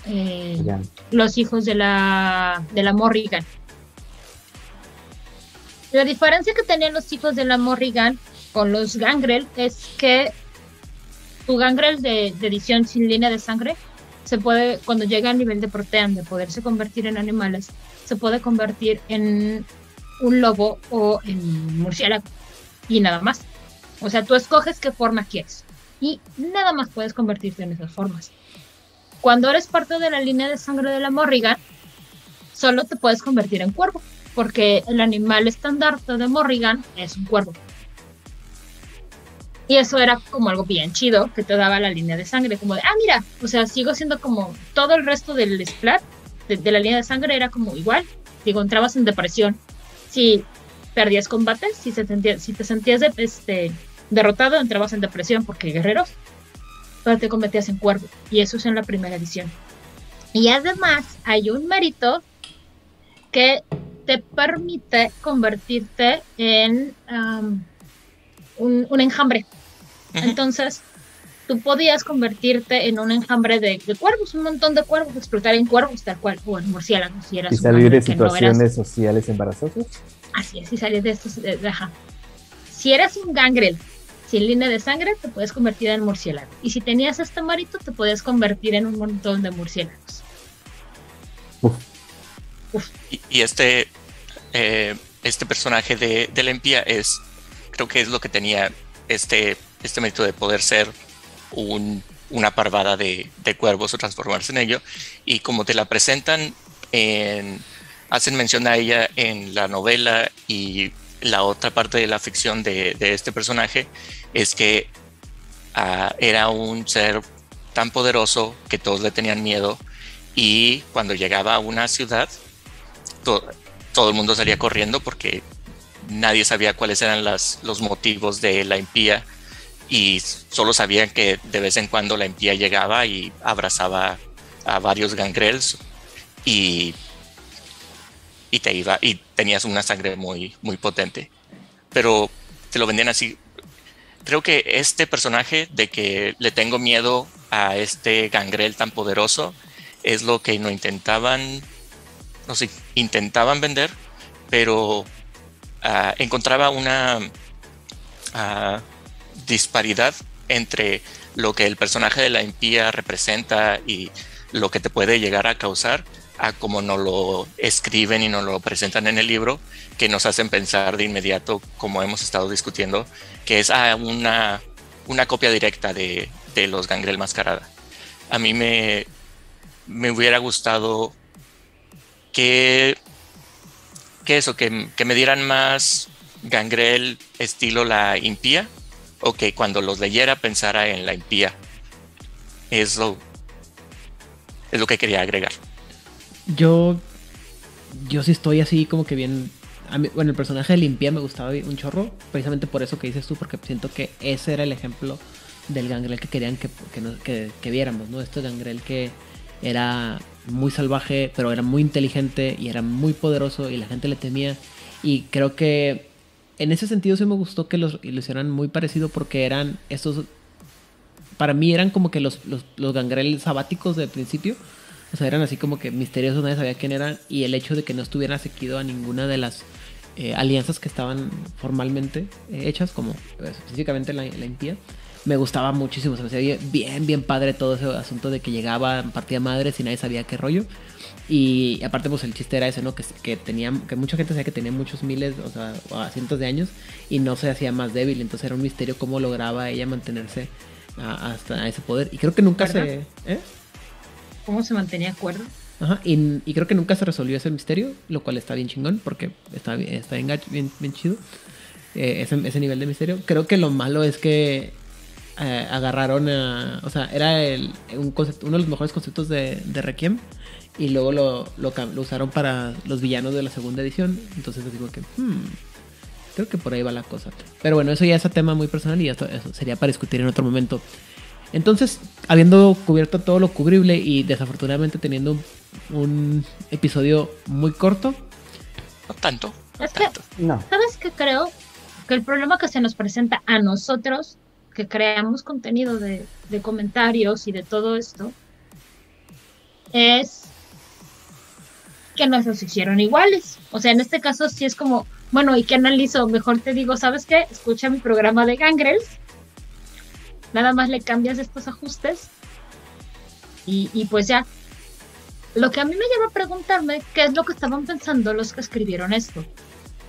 Speaker 3: eh. Los hijos de la, de la Morrigan. La diferencia que tenían los hijos de la Morrigan con los Gangrel es que tu Gangrel de, de edición sin línea de sangre se puede, cuando llega al nivel de Protean, de poderse convertir en animales, se puede convertir en un lobo o en murciélago y nada más. O sea, tú escoges qué forma quieres y nada más puedes convertirte en esas formas. Cuando eres parte de la línea de sangre de la Morrigan, solo te puedes convertir en cuervo, porque el animal estandarte de Morrigan es un cuervo. Y eso era como algo bien chido que te daba la línea de sangre, como de, ah, mira, o sea, sigo siendo como todo el resto del splat de, de la línea de sangre era como igual. Digo, entrabas en depresión si perdías combates, si, se sentía- si te sentías de- este, derrotado, entrabas en depresión porque guerreros, pero te convertías en cuervo. Y eso es en la primera edición. Y además hay un mérito que te permite convertirte en un, un enjambre. Entonces, tú podías convertirte en un enjambre de, de cuervos, un montón de cuervos, explotar en cuervos tal cual, o en murciélagos, si eras
Speaker 4: Y
Speaker 3: un
Speaker 4: salir de
Speaker 3: hombre que no eras-
Speaker 4: situaciones sociales embarazosas.
Speaker 3: Así es, si sales de estos. de- de- ajá. Si eres un gangrel sin línea de sangre, te puedes convertir en murciélago. Y si tenías este marito, te puedes convertir en un montón de murciélagos.
Speaker 5: Y, y este, eh, este personaje de, de la impía es, creo que es lo que tenía este, este mérito de poder ser un- una parvada de, cuervos o transformarse en ello. Y como te la presentan, en, hacen mención a ella en la novela y la otra parte de la ficción de, este personaje es que ah, era un ser tan poderoso que todos le tenían miedo y cuando llegaba a una ciudad to- todo el mundo salía corriendo porque nadie sabía cuáles eran los motivos de la impía y solo sabían que de vez en cuando la impía llegaba y abrazaba a varios gangrels y, y te iba y tenías una sangre muy, muy potente. Pero te lo vendían así. Creo que este personaje de que le tengo miedo a este gangrel tan poderoso es lo que no intentaban no sé, intentaban vender, pero ah, encontraba una ah, disparidad entre lo que el personaje de la impía representa y lo que te puede llegar a causar a como nos lo escriben y nos lo presentan en el libro, que nos hacen pensar de inmediato, como hemos estado discutiendo, que es ah, una, una copia directa de, de los Gangrel Mascarada. A mí me, me hubiera gustado que, que eso, que, que me dieran más Gangrel estilo la impía, o que cuando los leyera pensara en la impía. Es lo, es lo que quería agregar.
Speaker 2: Yo. Yo sí estoy así como que bien. a mí- bueno, el personaje de Limpia me gustaba un chorro. Precisamente por eso que dices tú, porque siento que ese era el ejemplo del gangrel que querían que, que, que- que viéramos, ¿no? Este gangrel que era muy salvaje, pero era muy inteligente y era muy poderoso y la gente le temía. Y creo que en ese sentido sí me gustó que los, y lo hicieran muy parecido porque eran estos. Para mí eran como que los, los, los gangrel sabáticos del principio. O sea, eran así como que misteriosos, nadie sabía quién eran. Y el hecho de que no estuviera seguido a ninguna de las eh, alianzas que estaban formalmente eh, hechas, como eh, específicamente la, la impía, me gustaba muchísimo. Se me hacía bien, bien padre todo ese asunto de que llegaba, partía madres y nadie sabía qué rollo. Y aparte, pues el chiste era ese, ¿no? Que, que tenía, que mucha gente sabía que tenía muchos miles, o sea, cientos de años y no se hacía más débil. Entonces era un misterio cómo lograba ella mantenerse a- hasta ese poder. Y creo que nunca se. ¿eh?
Speaker 3: ¿Cómo se mantenía cuerdo?
Speaker 2: Ajá, y, y creo que nunca se resolvió ese misterio, lo cual está bien chingón, porque está, bien- está bien, gach- bien, bien chido eh, ese, ese nivel de misterio. Creo que lo malo es que eh, agarraron a. O sea, era el, un uno de los mejores conceptos de, de Requiem, y luego lo, lo, usaron para los villanos de la segunda edición. Entonces les digo que. hmm, creo que por ahí va la cosa. Pero bueno, eso ya es un tema muy personal y esto, eso sería para discutir en otro momento. Entonces, habiendo cubierto todo lo cubrible y desafortunadamente teniendo un, un episodio muy corto,
Speaker 5: No tanto. no
Speaker 3: Es que-.
Speaker 4: No,
Speaker 3: ¿Sabes qué creo? Que el problema que se nos presenta a nosotros, que creamos contenido de, de comentarios y de todo esto, es que nos los hicieron iguales. O sea, en este caso sí es como, bueno, ¿y qué analizo? Mejor te digo, ¿sabes qué? Escucha mi programa de Gangrels. Nada más le cambias estos ajustes. Y, y pues ya. Lo que a mí me lleva a preguntarme qué es lo que estaban pensando los que escribieron esto.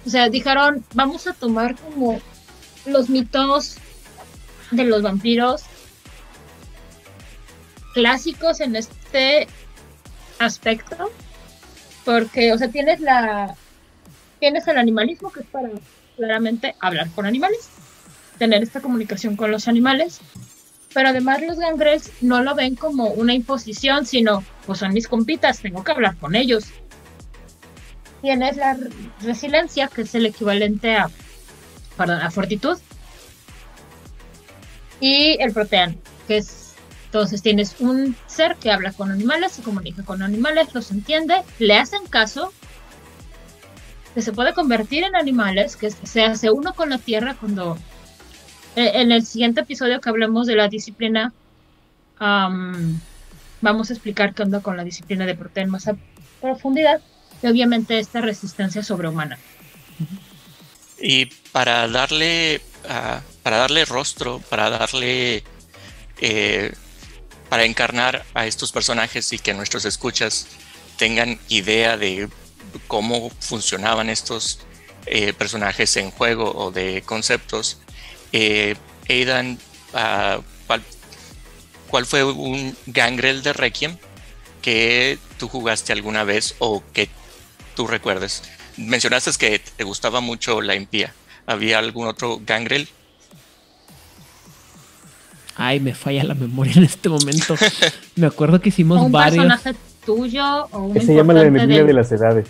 Speaker 3: O sea, dijeron, vamos a tomar como los mitos de los vampiros clásicos en este aspecto. Porque, o sea, tienes la. Tienes el animalismo, que es para claramente hablar con animales, tener esta comunicación con los animales. Pero además los gangrels no lo ven como una imposición, sino, pues son mis compitas, tengo que hablar con ellos. Tienes la re- resiliencia, que es el equivalente a, perdón, a fortitud. Y el protean, que es, entonces tienes un ser que habla con animales, se comunica con animales, los entiende, le hacen caso, que se puede convertir en animales, que se hace uno con la tierra cuando eh, en el siguiente episodio que hablemos de la disciplina, am, vamos a explicar qué onda con la disciplina de Protean más a profundidad y obviamente esta resistencia sobrehumana.
Speaker 5: Y para darle, ah, para darle rostro, para darle, eh, para encarnar a estos personajes y que nuestros escuchas tengan idea de cómo funcionaban estos eh, personajes en juego o de conceptos, eh, Aidan, ah, ¿cuál, ¿cuál fue un gangrel de Requiem que tú jugaste alguna vez o que tú recuerdes? Mencionaste que te gustaba mucho la impía. ¿Había algún otro gangrel?
Speaker 2: Ay, me falla la memoria en este momento. Me acuerdo que hicimos
Speaker 3: un
Speaker 2: varios.
Speaker 3: personaje tuyo o un
Speaker 4: se llama la enemiga
Speaker 3: del-
Speaker 4: de las edades.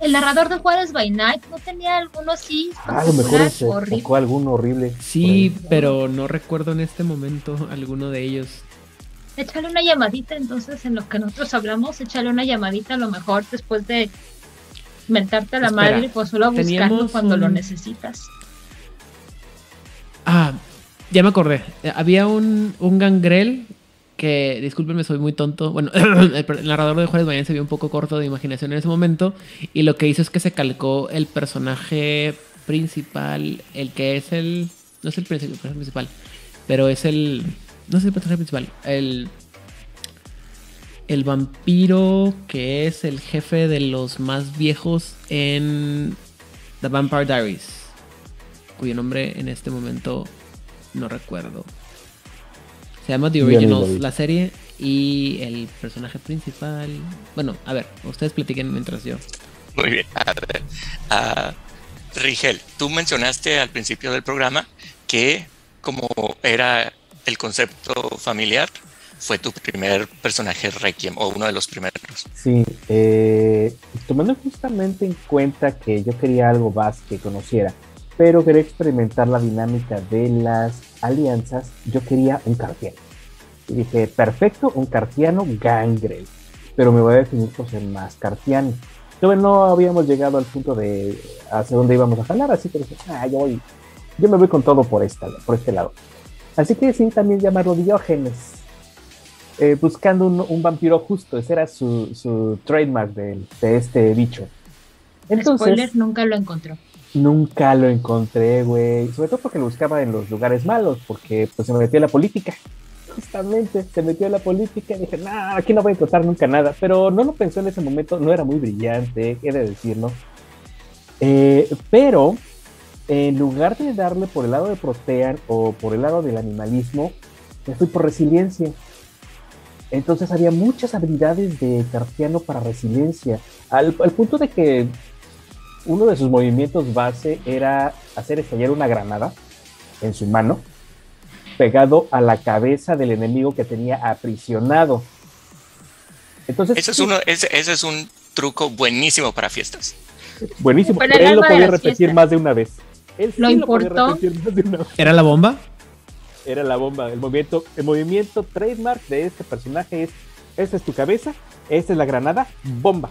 Speaker 3: El narrador de Juárez by Night no tenía alguno así.
Speaker 4: Ah, a lo mejor se
Speaker 3: horrible.
Speaker 4: tocó alguno horrible.
Speaker 2: Sí, pero no recuerdo en este momento alguno de ellos.
Speaker 3: Échale una llamadita entonces en lo que nosotros hablamos, échale una llamadita a lo mejor después de mentarte la
Speaker 2: Espera,
Speaker 3: madre, pues solo a buscarlo cuando lo
Speaker 2: un-
Speaker 3: necesitas.
Speaker 2: Ah, ya me acordé. Eh, Había un, un gangrel que, discúlpenme, soy muy tonto. Bueno, el, narrador de Juárez Mañana se vio un poco corto de imaginación en ese momento. Y lo que hizo es que se calcó el personaje principal, el que es el. No es el personaje principal, pero es el. No es el personaje principal. El. el vampiro que es el jefe de los más viejos en The Vampire Diaries, cuyo nombre en este momento no recuerdo. Se llama The Originals, la serie, y el personaje principal. Bueno, a ver, ustedes platiquen mientras yo.
Speaker 5: Muy bien. A ver, ah, Rigel, tú mencionaste al principio del programa que como era el concepto familiar, fue tu primer personaje Requiem o uno de los primeros.
Speaker 4: Sí, eh, tomando justamente en cuenta que yo quería algo más que conociera, pero quería experimentar la dinámica de las alianzas, yo quería un cartiano. Y dije, perfecto, un cartiano gangrel, pero me voy a definir por ser más cartiano. Todavía no habíamos llegado al punto de hacia dónde íbamos a jalar, así que dije, ah, yo, voy, yo me voy con todo por, esta, por este lado. Así que sí, también llamarlo Diógenes eh, buscando un, un vampiro justo. Ese era su, su trademark de, de este bicho. Entonces,
Speaker 3: Spoiler, nunca lo encontró.
Speaker 4: Nunca lo encontré, güey. Sobre todo porque lo buscaba en los lugares malos, porque pues se me metió en la política. Justamente, se metió en la política y dije, no, aquí no voy a encontrar nunca nada. Pero no lo pensó en ese momento, no era muy brillante, he de decirlo. Eh, pero en lugar de darle por el lado de Protean o por el lado del animalismo, me fui por resiliencia. Entonces había muchas habilidades de Cartiano para resiliencia, al, al punto de que uno de sus movimientos base era hacer estallar una granada en su mano, pegado a la cabeza del enemigo que tenía aprisionado. Entonces,
Speaker 5: Ese es, uno, ese, ese es un truco buenísimo para fiestas.
Speaker 4: buenísimo.
Speaker 3: El
Speaker 4: Él lo podía repetir
Speaker 3: fiestas.
Speaker 4: más de una vez. Él
Speaker 3: Lo
Speaker 4: sí lo podía
Speaker 3: importó.
Speaker 4: repetir más de una vez.
Speaker 2: ¿Era la bomba?
Speaker 4: Era la bomba. El movimiento, el movimiento trademark de este personaje es: esta es tu cabeza, esta es la granada, bomba.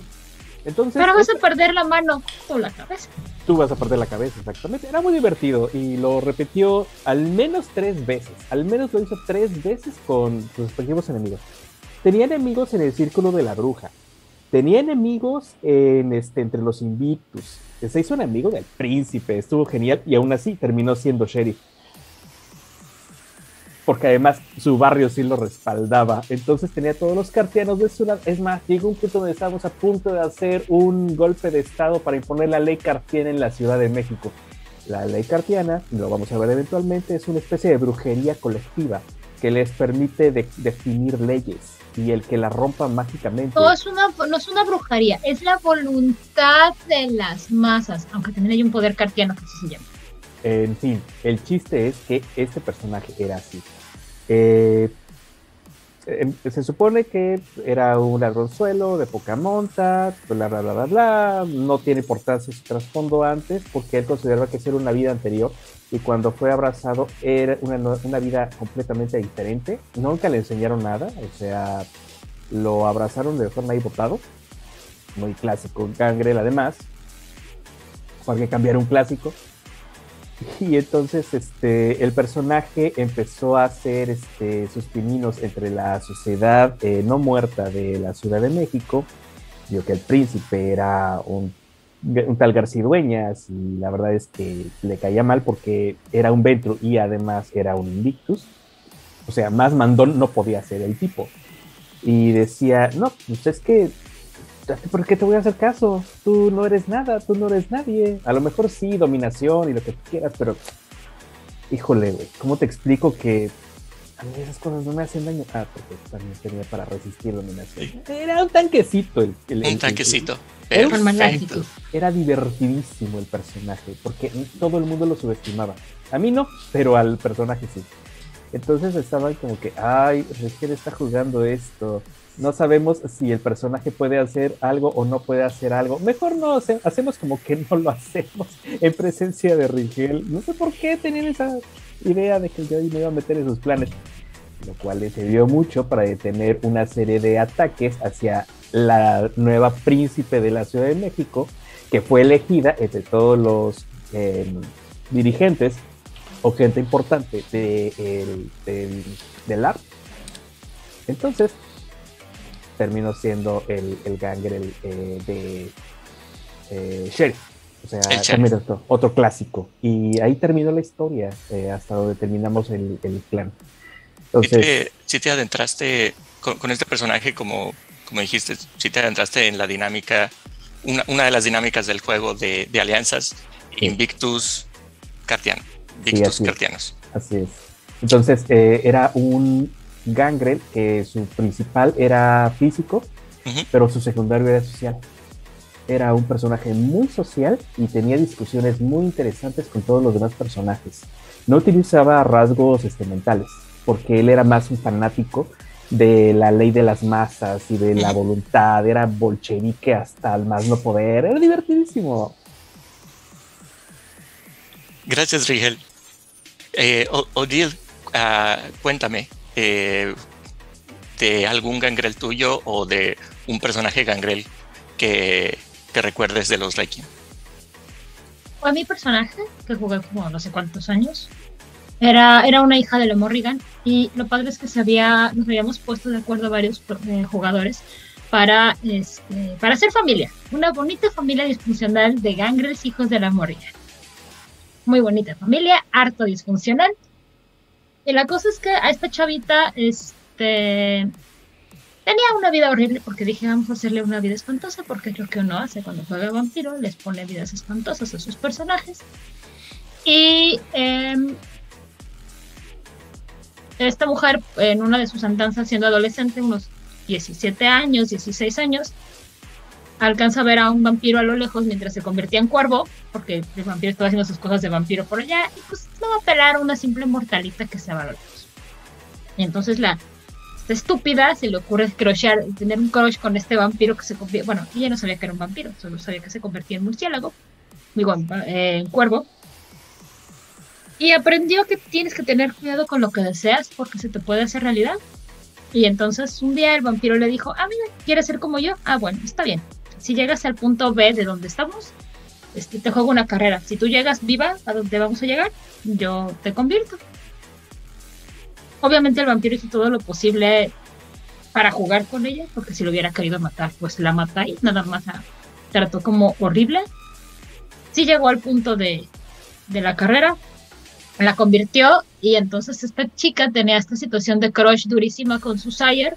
Speaker 4: Entonces,
Speaker 3: Pero vas
Speaker 4: este-
Speaker 3: a perder la mano o la cabeza.
Speaker 4: tú vas a perder la cabeza, exactamente. Era muy divertido y lo repitió al menos tres veces. Al menos lo hizo tres veces con sus respectivos enemigos. Tenía enemigos en el círculo de la bruja. Tenía enemigos en este, entre los invictus. Se hizo un amigo del príncipe, estuvo genial y aún así terminó siendo sheriff. Porque además su barrio sí lo respaldaba. Entonces tenía todos los cartianos de su lado. Es más, llegó un punto donde estábamos a punto de hacer un golpe de estado para imponer la ley cartiana en la Ciudad de México. La ley cartiana, lo vamos a ver eventualmente, es una especie de brujería colectiva que les permite de- definir leyes y el que la rompa mágicamente.
Speaker 3: No es, una, no es una brujería, es la voluntad de las masas, aunque también hay un poder cartiano que así se llama.
Speaker 4: En fin, el chiste es que este personaje era así. Eh, em, se supone que era un ladronzuelo de poca monta, bla, bla, bla, bla, bla. No tiene importancia su trasfondo antes porque él consideraba que esa era una vida anterior y cuando fue abrazado era una vida completamente diferente. Nunca le enseñaron nada, o sea, lo abrazaron de forma ahí botado. Muy clásico, Gangrel además. Porque cambiar un clásico. Y entonces este, el personaje empezó a hacer este, sus pininos entre la sociedad eh, no muerta de la Ciudad de México. Vio que el príncipe era un, un tal García Dueñas y la verdad es que le caía mal porque era un Ventru y además era un Invictus. O sea, más mandón no podía ser el tipo. Y decía, no, pues es que ¿por qué te voy a hacer caso? Tú no eres nada, tú no eres nadie. A lo mejor sí, dominación y lo que tú quieras, pero híjole, güey, ¿cómo te explico que a mí esas cosas no me hacen daño? Ah, porque también tenía para resistir dominación. Era un tanquecito. El, el- el-
Speaker 5: Un tanquecito.
Speaker 4: Era un
Speaker 3: Con mala
Speaker 5: Perfecto.
Speaker 4: Era divertidísimo el personaje, porque todo el mundo lo subestimaba. A mí no, pero al personaje sí. Entonces estaban como que, ay, Rigel está jugando esto. No sabemos si el personaje puede hacer algo o no puede hacer algo. Mejor no, hace- hacemos como que no lo hacemos en presencia de Rigel. No sé por qué tenían esa idea de que yo me iba a meter en sus planes. Lo cual le sirvió mucho para detener una serie de ataques hacia la nueva príncipe de la Ciudad de México, que fue elegida entre todos los eh, dirigentes o gente importante de, el- del, del art. Entonces, terminó siendo el, el gangrel eh, de eh, Sheriff. O sea, también otro, otro clásico. Y ahí terminó la historia, eh, hasta donde terminamos el, el clan.
Speaker 5: Sí
Speaker 4: Entonces,
Speaker 5: te, sí te adentraste con, con este personaje como como dijiste, si te adentraste en la dinámica, una, una de las dinámicas del juego de, de alianzas, Invictus Cartiano. Invictus
Speaker 4: así es.
Speaker 5: Cartianos.
Speaker 4: Así es. Entonces, eh, era un gangrel que su principal era físico, pero su secundario era social. Era un personaje muy social y tenía discusiones muy interesantes con todos los demás personajes. No utilizaba rasgos este, mentales, porque él era más un fanático de la ley de las masas y de la voluntad. Era bolchevique hasta el más no poder. Era divertidísimo.
Speaker 5: Gracias, Rigel. Eh, O- Odile, ah, cuéntame eh, de algún gangrel tuyo o de un personaje gangrel que, que recuerdes de los Reiki.
Speaker 3: Fue mi personaje, que jugué como no sé cuántos años. Era, era una hija de la Morrigan y lo padre es que se había, nos habíamos puesto de acuerdo varios eh, jugadores para, este, para hacer familia. Una bonita familia disfuncional de gangrels hijos de la Morrigan. Muy bonita familia, harto disfuncional. Y la cosa es que a esta chavita este, tenía una vida horrible porque dije vamos a hacerle una vida espantosa porque es lo que uno hace cuando juega vampiro, les pone vidas espantosas a sus personajes. Y em, esta mujer en una de sus andanzas siendo adolescente, unos 17 años, 16 años, alcanza a ver a un vampiro a lo lejos mientras se convertía en cuervo, porque el vampiro estaba haciendo sus cosas de vampiro por allá, y pues no va a pelar a una simple mortalita que se va a lo lejos. Y entonces la estúpida se le ocurre crochear, tener un crush con este vampiro que se convierte, bueno, ella no sabía que era un vampiro, solo sabía que se convertía en murciélago, digo, en, eh, en cuervo. Y aprendió que tienes que tener cuidado con lo que deseas porque se te puede hacer realidad. Y entonces un día el vampiro le dijo, ah, mira, ¿quieres ser como yo? Ah, bueno, está bien. Si llegas al punto B de donde estamos, este, te juego una carrera. Si tú llegas viva a donde vamos a llegar, yo te convierto. Obviamente el vampiro hizo todo lo posible para jugar con ella, porque si lo hubiera querido matar, pues la mata y nada más la trató como horrible. Sí llegó al punto de, de la carrera, la convirtió y entonces esta chica tenía esta situación de crush durísima con su Sire,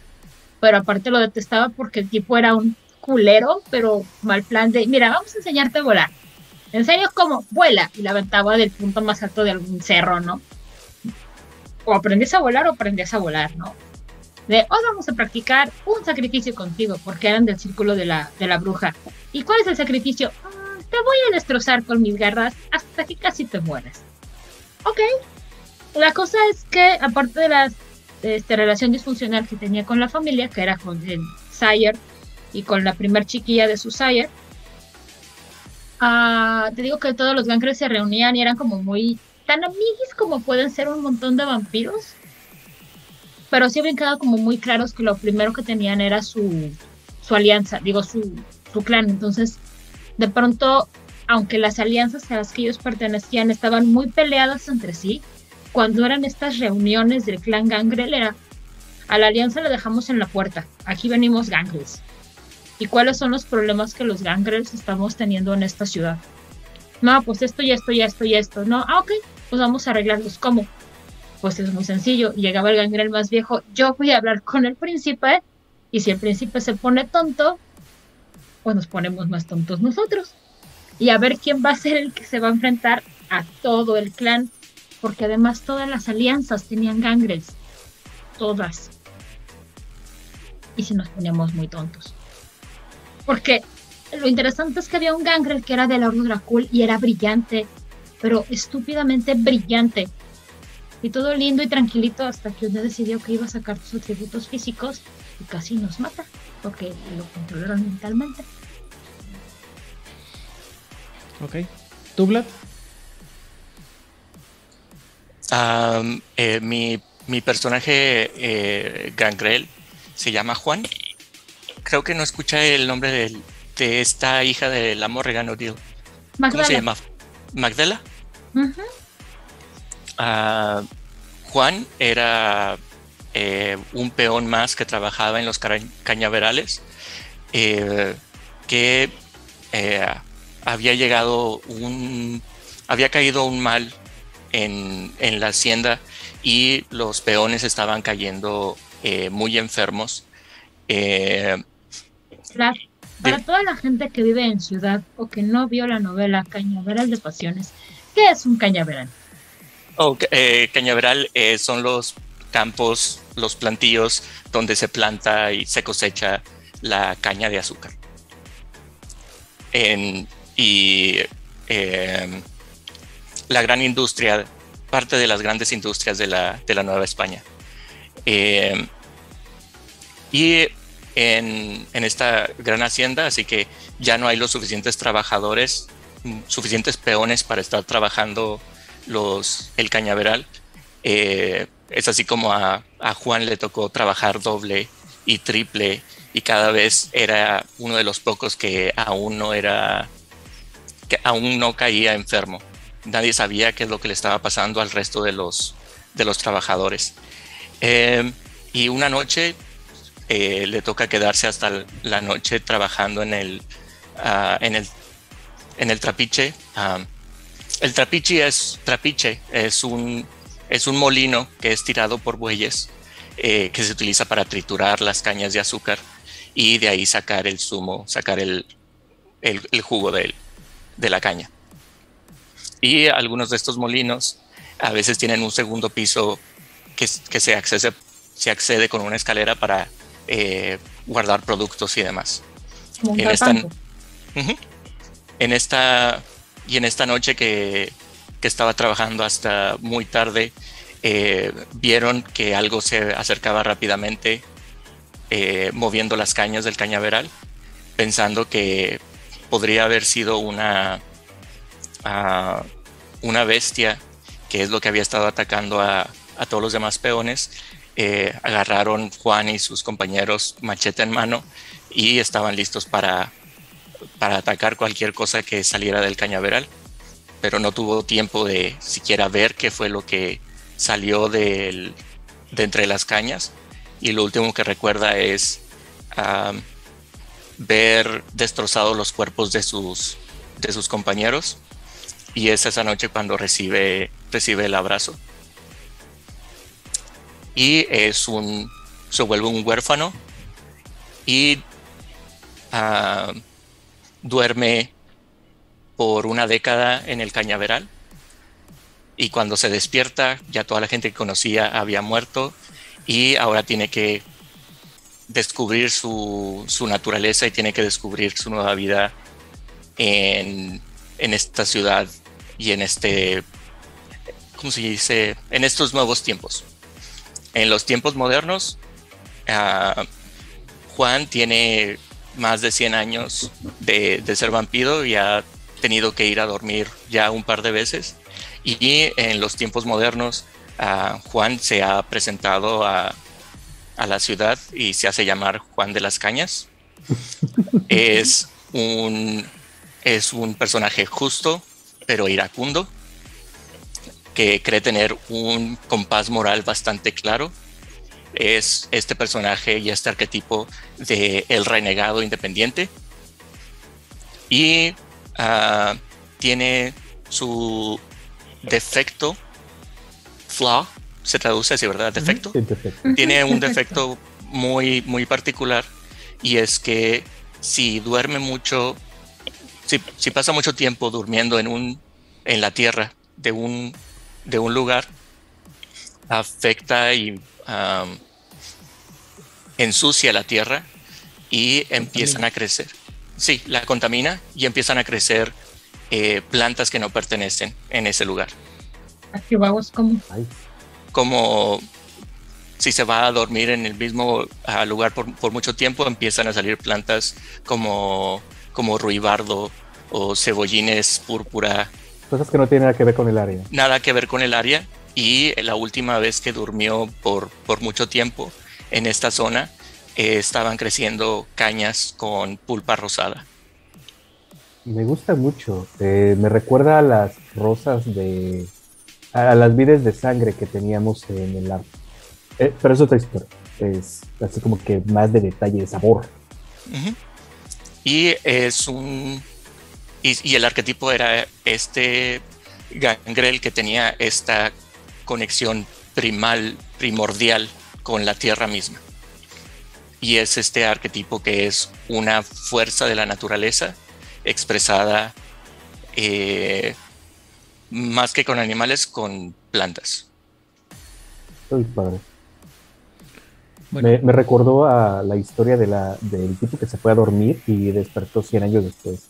Speaker 3: pero aparte lo detestaba porque el tipo era un culero, pero mal plan de, mira, vamos a enseñarte a volar. En serio, como vuela y la aventaba del punto más alto de algún cerro, ¿no? O aprendías a volar o aprendías a volar, ¿no? De hoy vamos a practicar un sacrificio contigo, porque eran del círculo de la, de la bruja. ¿Y cuál es el sacrificio? "Mm, te voy a destrozar con mis garras hasta que casi te mueres. Ok. La cosa es que, aparte de la este, relación disfuncional que tenía con la familia, que era con el Sire y con la primer chiquilla de su ah, te digo que todos los gangres se reunían y eran como muy tan amiguis como pueden ser un montón de vampiros. Pero sí habían quedado como muy claros que lo primero que tenían era su, su alianza, digo, su, su clan. Entonces, de pronto, aunque las alianzas a las que ellos pertenecían estaban muy peleadas entre sí, cuando eran estas reuniones del clan Gangrel era, a la alianza le dejamos en la puerta, aquí venimos Gangrels. ¿Y cuáles son los problemas que los Gangrels estamos teniendo en esta ciudad? No, pues esto y esto y esto y esto. No, ah, ok, pues vamos a arreglarlos. ¿Cómo? Pues es muy sencillo. Llegaba el gangrel más viejo, yo voy a hablar con el príncipe y si el príncipe se pone tonto, pues nos ponemos más tontos nosotros. Y a ver quién va a ser el que se va a enfrentar a todo el clan, porque además todas las alianzas tenían gangrels, todas. Y si nos poníamos muy tontos. Porque lo interesante es que había un gangrel que era de la Orden Dracul y era brillante, pero estúpidamente brillante. Y todo lindo y tranquilito hasta que usted decidió que iba a sacar sus atributos físicos y casi nos mata, porque lo controlaron mentalmente.
Speaker 2: Ok. ¿Tú, Vlad?
Speaker 5: Am, eh, mi, mi personaje eh, Gangrel se llama Juan. Creo que no escucha el nombre del- de esta hija de la Morrigan O'Deal. ¿Cómo se llama? ¿Magdala? Ah, Juan era eh, un peón más que trabajaba en los cañaverales, eh, que eh, había llegado un, había caído un mal en, en la hacienda y los peones estaban cayendo muy enfermos. Eh,
Speaker 3: Para toda la gente que vive en ciudad o que no vio la novela Cañaveral de Pasiones, ¿qué es un cañaveral?
Speaker 5: Oh, ca- eh, cañaveral eh, son los campos, los plantíos donde se planta y se cosecha la caña de azúcar. En- y eh, la gran industria, parte de las grandes industrias de la, de la Nueva España. Eh, y en, esta gran hacienda, así que ya no hay los suficientes trabajadores, suficientes peones para estar trabajando los, el cañaveral. Eh, es así como a, Juan le tocó trabajar doble y triple y cada vez era uno de los pocos que aún no era, aún no caía enfermo. Nadie sabía qué es lo que le estaba pasando al resto de los, de los trabajadores. Eh, y una noche eh, le toca quedarse hasta la noche trabajando en el, ah, en el, en el trapiche. el trapiche es, trapiche es, un, es un molino que es tirado por bueyes eh, que se utiliza para triturar las cañas de azúcar y de ahí sacar el zumo, sacar el, el, jugo del- de la caña. Y algunos de estos molinos a veces tienen un segundo piso que, que se, accede, se accede con una escalera para eh, guardar productos y demás.
Speaker 3: Como un
Speaker 5: En esta-
Speaker 3: garbanzo.
Speaker 5: Ujú. En esta y en esta noche que, que estaba trabajando hasta muy tarde, eh, vieron que algo se acercaba rápidamente, eh, moviendo las cañas del cañaveral, pensando que podría haber sido una, ah, una bestia, que es lo que había estado atacando a, a todos los demás peones. Eh, agarraron Juan y sus compañeros machete en mano y estaban listos para para atacar cualquier cosa que saliera del cañaveral, pero no tuvo tiempo de siquiera ver qué fue lo que salió de entre las cañas y lo último que recuerda es ver destrozados los cuerpos de sus, de sus compañeros y es esa noche cuando recibe, recibe el abrazo. Y es un, se vuelve un huérfano y ah, duerme por una década en el cañaveral y cuando se despierta ya toda la gente que conocía había muerto y ahora tiene que descubrir su, su naturaleza y tiene que descubrir su nueva vida en, en esta ciudad y en este, ¿cómo se dice? En estos nuevos tiempos. En los tiempos modernos, ah, Juan tiene más de 100 años de, de ser vampiro y ha tenido que ir a dormir ya un par de veces. Y en los tiempos modernos, ah, Juan se ha presentado a, a la ciudad y se hace llamar Juan de las Cañas. es, un, es un personaje justo, pero iracundo, que cree tener un compás moral bastante claro es este personaje y este arquetipo de el renegado independiente. Y ah, tiene su defecto flaw se traduce así verdad defecto.
Speaker 4: Sí,
Speaker 5: tiene un defecto. muy muy particular y es que si duerme mucho si, si pasa mucho tiempo durmiendo en un en la tierra de un de un lugar afecta y um, ensucia la tierra y empiezan a crecer. Sí, la contamina y empiezan a crecer eh, plantas que no pertenecen en ese lugar.
Speaker 3: Aquí vamos como
Speaker 5: Como si se va a dormir en el mismo ah, lugar por, por mucho tiempo, empiezan a salir plantas como, como ruibardo o cebollines púrpura,
Speaker 4: cosas que no tienen nada que ver con el área.
Speaker 5: nada que ver con el área y la última vez que durmió por, por mucho tiempo en esta zona eh, estaban creciendo cañas con pulpa rosada.
Speaker 4: Me gusta mucho. eh, me recuerda a las rosas de. a, las vides de sangre que teníamos en el arte. Eh, pero es otra historia. Es así como que más de detalle, de sabor.
Speaker 5: Y es un. Y, y el arquetipo era este gangrel que tenía esta conexión primal, primordial con la tierra misma. y es este arquetipo que es una fuerza de la naturaleza expresada eh, más que con animales, con plantas.
Speaker 4: Uy, padre.
Speaker 2: Bueno,
Speaker 4: Me, me recordó a la historia de la, del tipo que se fue a dormir y despertó 100 años después.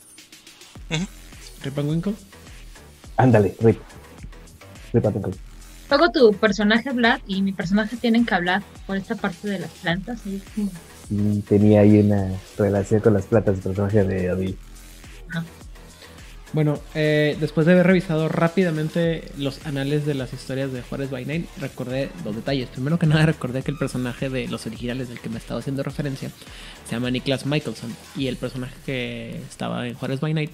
Speaker 2: Rip and Winkle.
Speaker 4: Ándale, Rip. Rip and Winkle.
Speaker 3: Luego tu personaje Vlad y mi personaje tienen que hablar por esta parte de las plantas. como-
Speaker 4: Sí, tenía ahí una relación con las plantas del personaje de Odil.
Speaker 2: Bueno, eh, después de haber revisado rápidamente los anales de las historias de Juárez by Night, recordé dos detalles. Primero que nada, recordé que el personaje de los originales del que me estaba haciendo referencia se llama Niklas Michelson. Y el personaje que estaba en Juárez by Night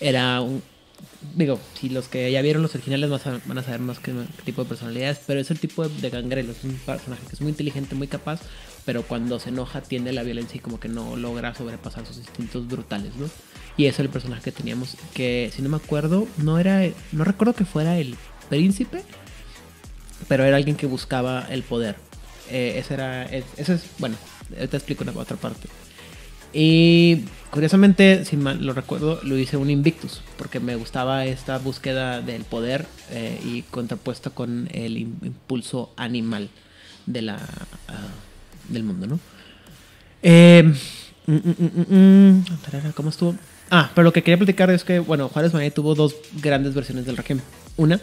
Speaker 2: era un. Digo, si los que ya vieron los originales van a- saber más qué, tipo de personalidades, pero es el tipo de, gangrelo. Es un personaje que es muy inteligente, muy capaz, pero cuando se enoja tiende a la violencia y como que no logra sobrepasar sus instintos brutales, ¿no? Y eso es el personaje que teníamos, que si no me acuerdo, no era, no recuerdo que fuera el príncipe, pero era alguien que buscaba el poder. Eh, ese era, es- ese es, bueno, te explico una otra parte. Y curiosamente, si mal lo recuerdo, lo hice un Invictus, porque me gustaba esta búsqueda del poder eh, y contrapuesta con el im- impulso animal de la, ah, del mundo, ¿no? Eh, mm, mm, mm, ¿Cómo estuvo? Ah, pero lo que quería platicar es que, bueno, Juárez Mané tuvo dos grandes versiones del Requiem. Una,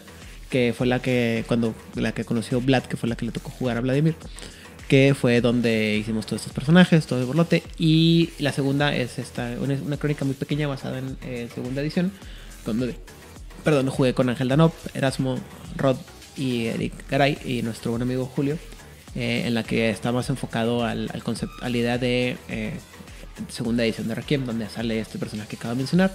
Speaker 2: que fue la que, cuando, la que conoció Vlad, que fue la que le tocó jugar a Vladimir, que fue donde hicimos todos estos personajes, todo el borlote. Y la segunda es esta, una, crónica muy pequeña basada en eh, segunda edición, donde, perdón, jugué con Ángel Danop, Erasmo, Rod y Eric Garay y nuestro buen amigo Julio, eh, en la que está más enfocado al, al concepto, a la idea de eh, segunda edición de Requiem, donde sale este personaje que acabo de mencionar.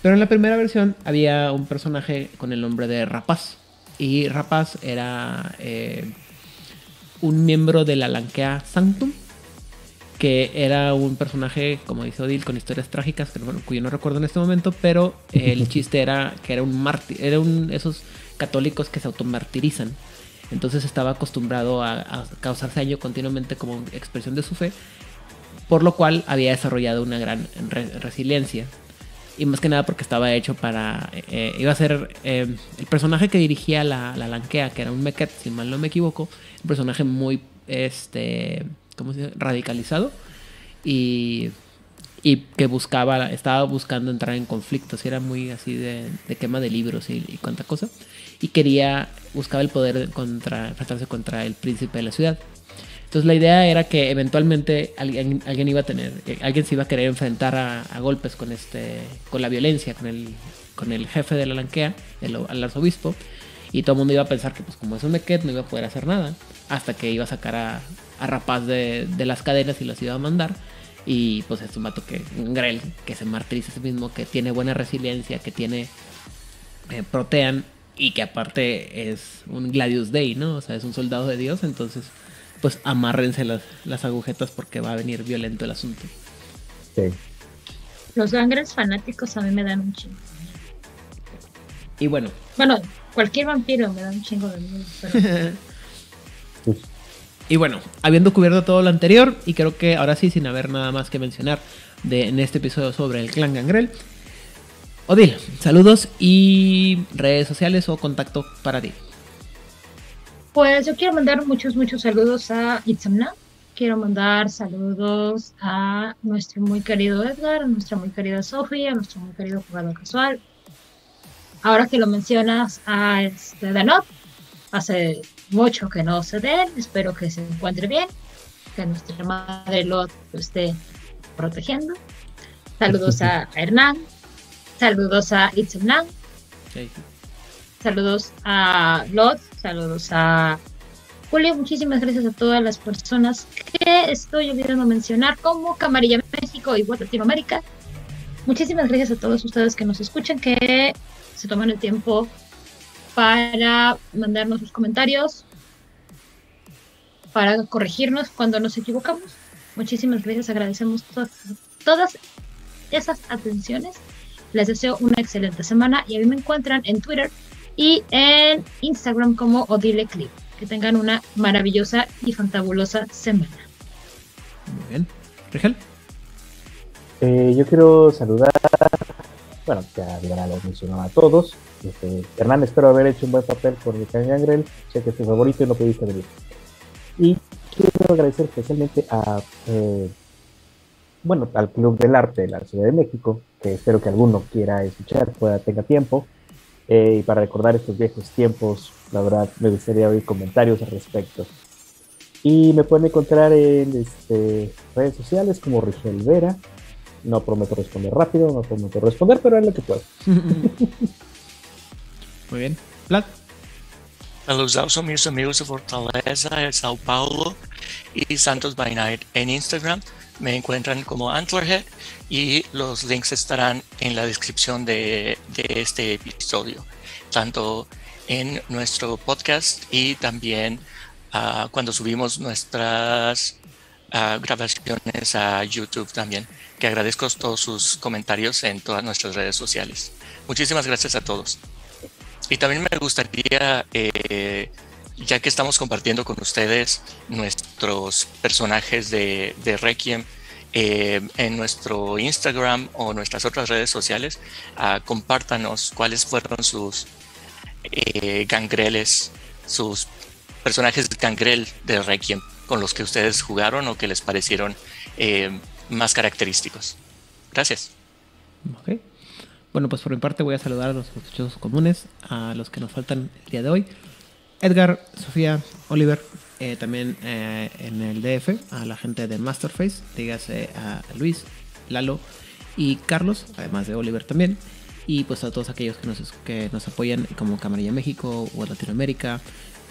Speaker 2: Pero en la primera versión había un personaje con el nombre de Rapaz. Y Rapaz era un miembro de la Lankea Sanctum, que era un personaje, como dice Odil, con historias trágicas, que, bueno, cuyo no recuerdo en este momento, pero el chiste era que era un mártir, era un esos católicos que se automartirizan. Entonces estaba acostumbrado a, a causarse daño continuamente como expresión de su fe, por lo cual había desarrollado una gran re- resiliencia. Y más que nada porque estaba hecho para... eh, iba a ser eh, el personaje que dirigía la, la Lankea, que era un Meket, si mal no me equivoco. Un personaje muy, este, ¿cómo se? Radicalizado. Y, y que buscaba, estaba buscando entrar en conflictos. Y era muy así de, de quema de libros y, y cuánta cosa. Y quería, buscaba el poder contra, enfrentarse contra el príncipe de la ciudad. Entonces la idea era que eventualmente alguien, alguien iba a tener, eh, alguien se iba a querer enfrentar a, golpes con este, con la violencia, con el, con el jefe de la lanquea, el, arzobispo, y todo el mundo iba a pensar que pues como es un mequet no iba a poder hacer nada, hasta que iba a sacar a, a Rapaz de, de las cadenas y los iba a mandar. Y pues es un vato que, un Grell, que se martiriza a sí mismo, que tiene buena resiliencia, que tiene eh, protean y que aparte es un Gladius Day, ¿no? O sea, es un soldado de Dios, entonces pues amárrense las, las agujetas porque va a venir violento el asunto.
Speaker 4: Sí.
Speaker 3: Los gangres fanáticos a mí me dan un chingo.
Speaker 2: Y bueno,
Speaker 3: Bueno, cualquier vampiro me da un chingo de miedo, pero
Speaker 4: Pues,
Speaker 2: y bueno, habiendo cubierto todo lo anterior, y creo que ahora sí, sin haber nada más que mencionar de, en este episodio sobre el clan Gangrel, Odil, saludos y redes sociales o contacto para ti.
Speaker 3: Pues yo quiero mandar muchos, muchos saludos a Itzamna. Quiero mandar saludos a nuestro muy querido Edgar, a nuestra muy querida Sofía, a nuestro muy querido jugador casual. Ahora que lo mencionas a este Danot, hace mucho que no sé de él, espero que se encuentre bien, que nuestra madre lo esté protegiendo. Saludos a Hernán, saludos a Itzamna,
Speaker 2: Sí.
Speaker 3: Saludos a Lot, saludos a Julio, muchísimas gracias a todas las personas que estoy olvidando mencionar, como Camarilla México y Bot Latinoamérica. Muchísimas gracias a todos ustedes que nos escuchan, que se toman el tiempo para mandarnos sus comentarios, para corregirnos cuando nos equivocamos. Muchísimas gracias, agradecemos to- todas esas atenciones. Les deseo una excelente semana y a mí me encuentran en Twitter y en Instagram como Odile Clip. Que tengan una maravillosa y fantabulosa semana.
Speaker 2: Muy bien. Rigel.
Speaker 4: Eh, yo quiero saludar, bueno, ya ya lo mencionaba a todos. Este, Hernán, espero haber hecho un buen papel por el Gangrel. Sé que es tu favorito y no pudiste venir. Y quiero agradecer especialmente a, eh, bueno, al Club del Arte de la Ciudad de México, que espero que alguno quiera escuchar, pueda tenga tiempo. Eh, y para recordar estos viejos tiempos, la verdad me gustaría oír comentarios al respecto. Y me pueden encontrar en este, redes sociales como Rigel Vera. No prometo responder rápido, no prometo responder, pero es lo que puedo.
Speaker 2: Muy bien. Vlad.
Speaker 5: Saludos a mis amigos de Fortaleza, de Sao Paulo y Santos by Night en Instagram. Me encuentran como Antlerhead y los links estarán en la descripción de, este episodio, tanto en nuestro podcast y también ah, cuando subimos nuestras ah, grabaciones a YouTube también, que agradezco todos sus comentarios en todas nuestras redes sociales. Muchísimas gracias a todos. Y también me gustaría, eh, ya que estamos compartiendo con ustedes nuestros personajes de Requiem eh, en nuestro Instagram o nuestras otras redes sociales, ah, compártanos cuáles fueron sus eh, gangreles, sus personajes gangrel de Requiem con los que ustedes jugaron o que les parecieron eh, más característicos. Gracias.
Speaker 2: Bueno, pues por mi parte voy a saludar a los sospechosos comunes, a los que nos faltan el día de hoy. Edgar, Sofía, Oliver, eh, también eh, en el DF, a la gente de Masterface, dígase a Luis, Lalo y Carlos, además de Oliver también. Y pues a todos aquellos que nos, que nos apoyan como Camarilla México o Latinoamérica,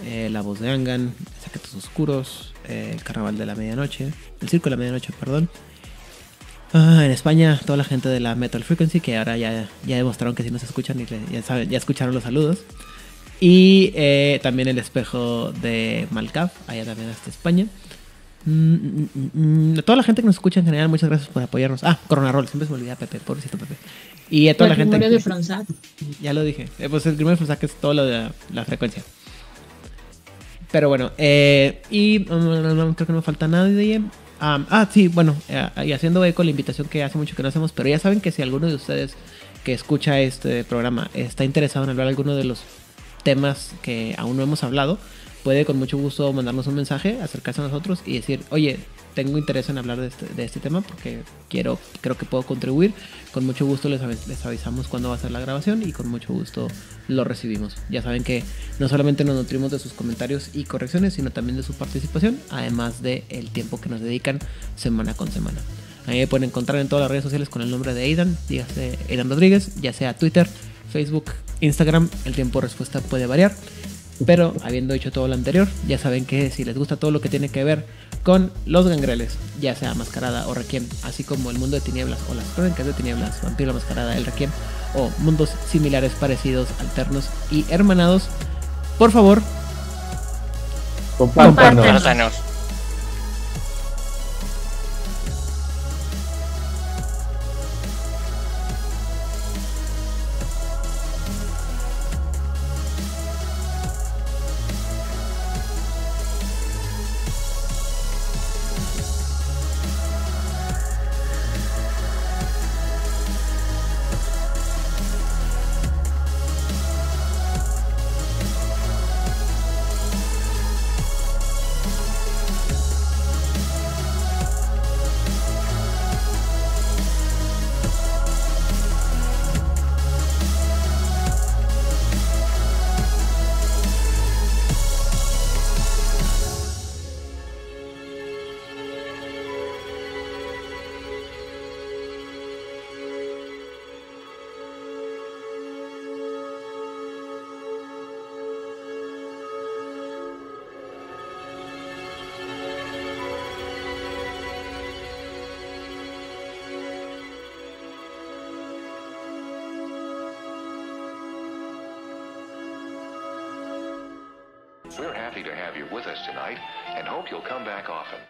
Speaker 2: eh, La Voz de Angan, Secretos Oscuros, el Carnaval de la Medianoche, el Circo de la Medianoche, perdón. Ah, en España, toda la gente de la Metal Frequency, que ahora ya, ya demostraron que si nos escuchan y ya, saben, ya escucharon los saludos. Y eh, también el espejo de Malcaf, allá también hasta España. Mm, mm, mm. A toda la gente que nos escucha en general, muchas gracias por apoyarnos. Ah, Corona Roll, siempre se me olvida Pepe, pobrecito Pepe. Y a toda la, gente.
Speaker 3: Patrimonio de Fronsac.
Speaker 2: Ya lo dije. Eh, pues el primer que es todo lo de la, la frecuencia. Pero bueno, eh, y mm, creo que no me falta nadie. Am, ah, sí, bueno, eh, y haciendo eco la invitación que hace mucho que no hacemos, pero ya saben que si alguno de ustedes que escucha este programa está interesado en hablar alguno de los temas que aún no hemos hablado, puede con mucho gusto mandarnos un mensaje, acercarse a nosotros y decir, oye, tengo interés en hablar de este, este tema porque quiero, creo que puedo contribuir. Con mucho gusto les, avis- les avisamos cuándo va a ser la grabación y con mucho gusto lo recibimos. Ya saben que no solamente nos nutrimos de sus comentarios y correcciones, sino también de su participación, además del el tiempo que nos dedican semana con semana. A mí me pueden encontrar en todas las redes sociales con el nombre de Aidan, dígase Aidan Rodríguez, ya sea Twitter, Facebook, Instagram, el tiempo de respuesta puede variar. Pero habiendo dicho todo lo anterior, ya saben que si les gusta todo lo que tiene que ver con los gangreles, ya sea Mascarada o Requiem, así como el mundo de tinieblas o las crónicas de tinieblas, Vampiro la Mascarada, el Requiem, o mundos similares, parecidos, alternos y hermanados, por favor,
Speaker 4: Compártanos.
Speaker 3: Compártanos.
Speaker 6: You'll come back often.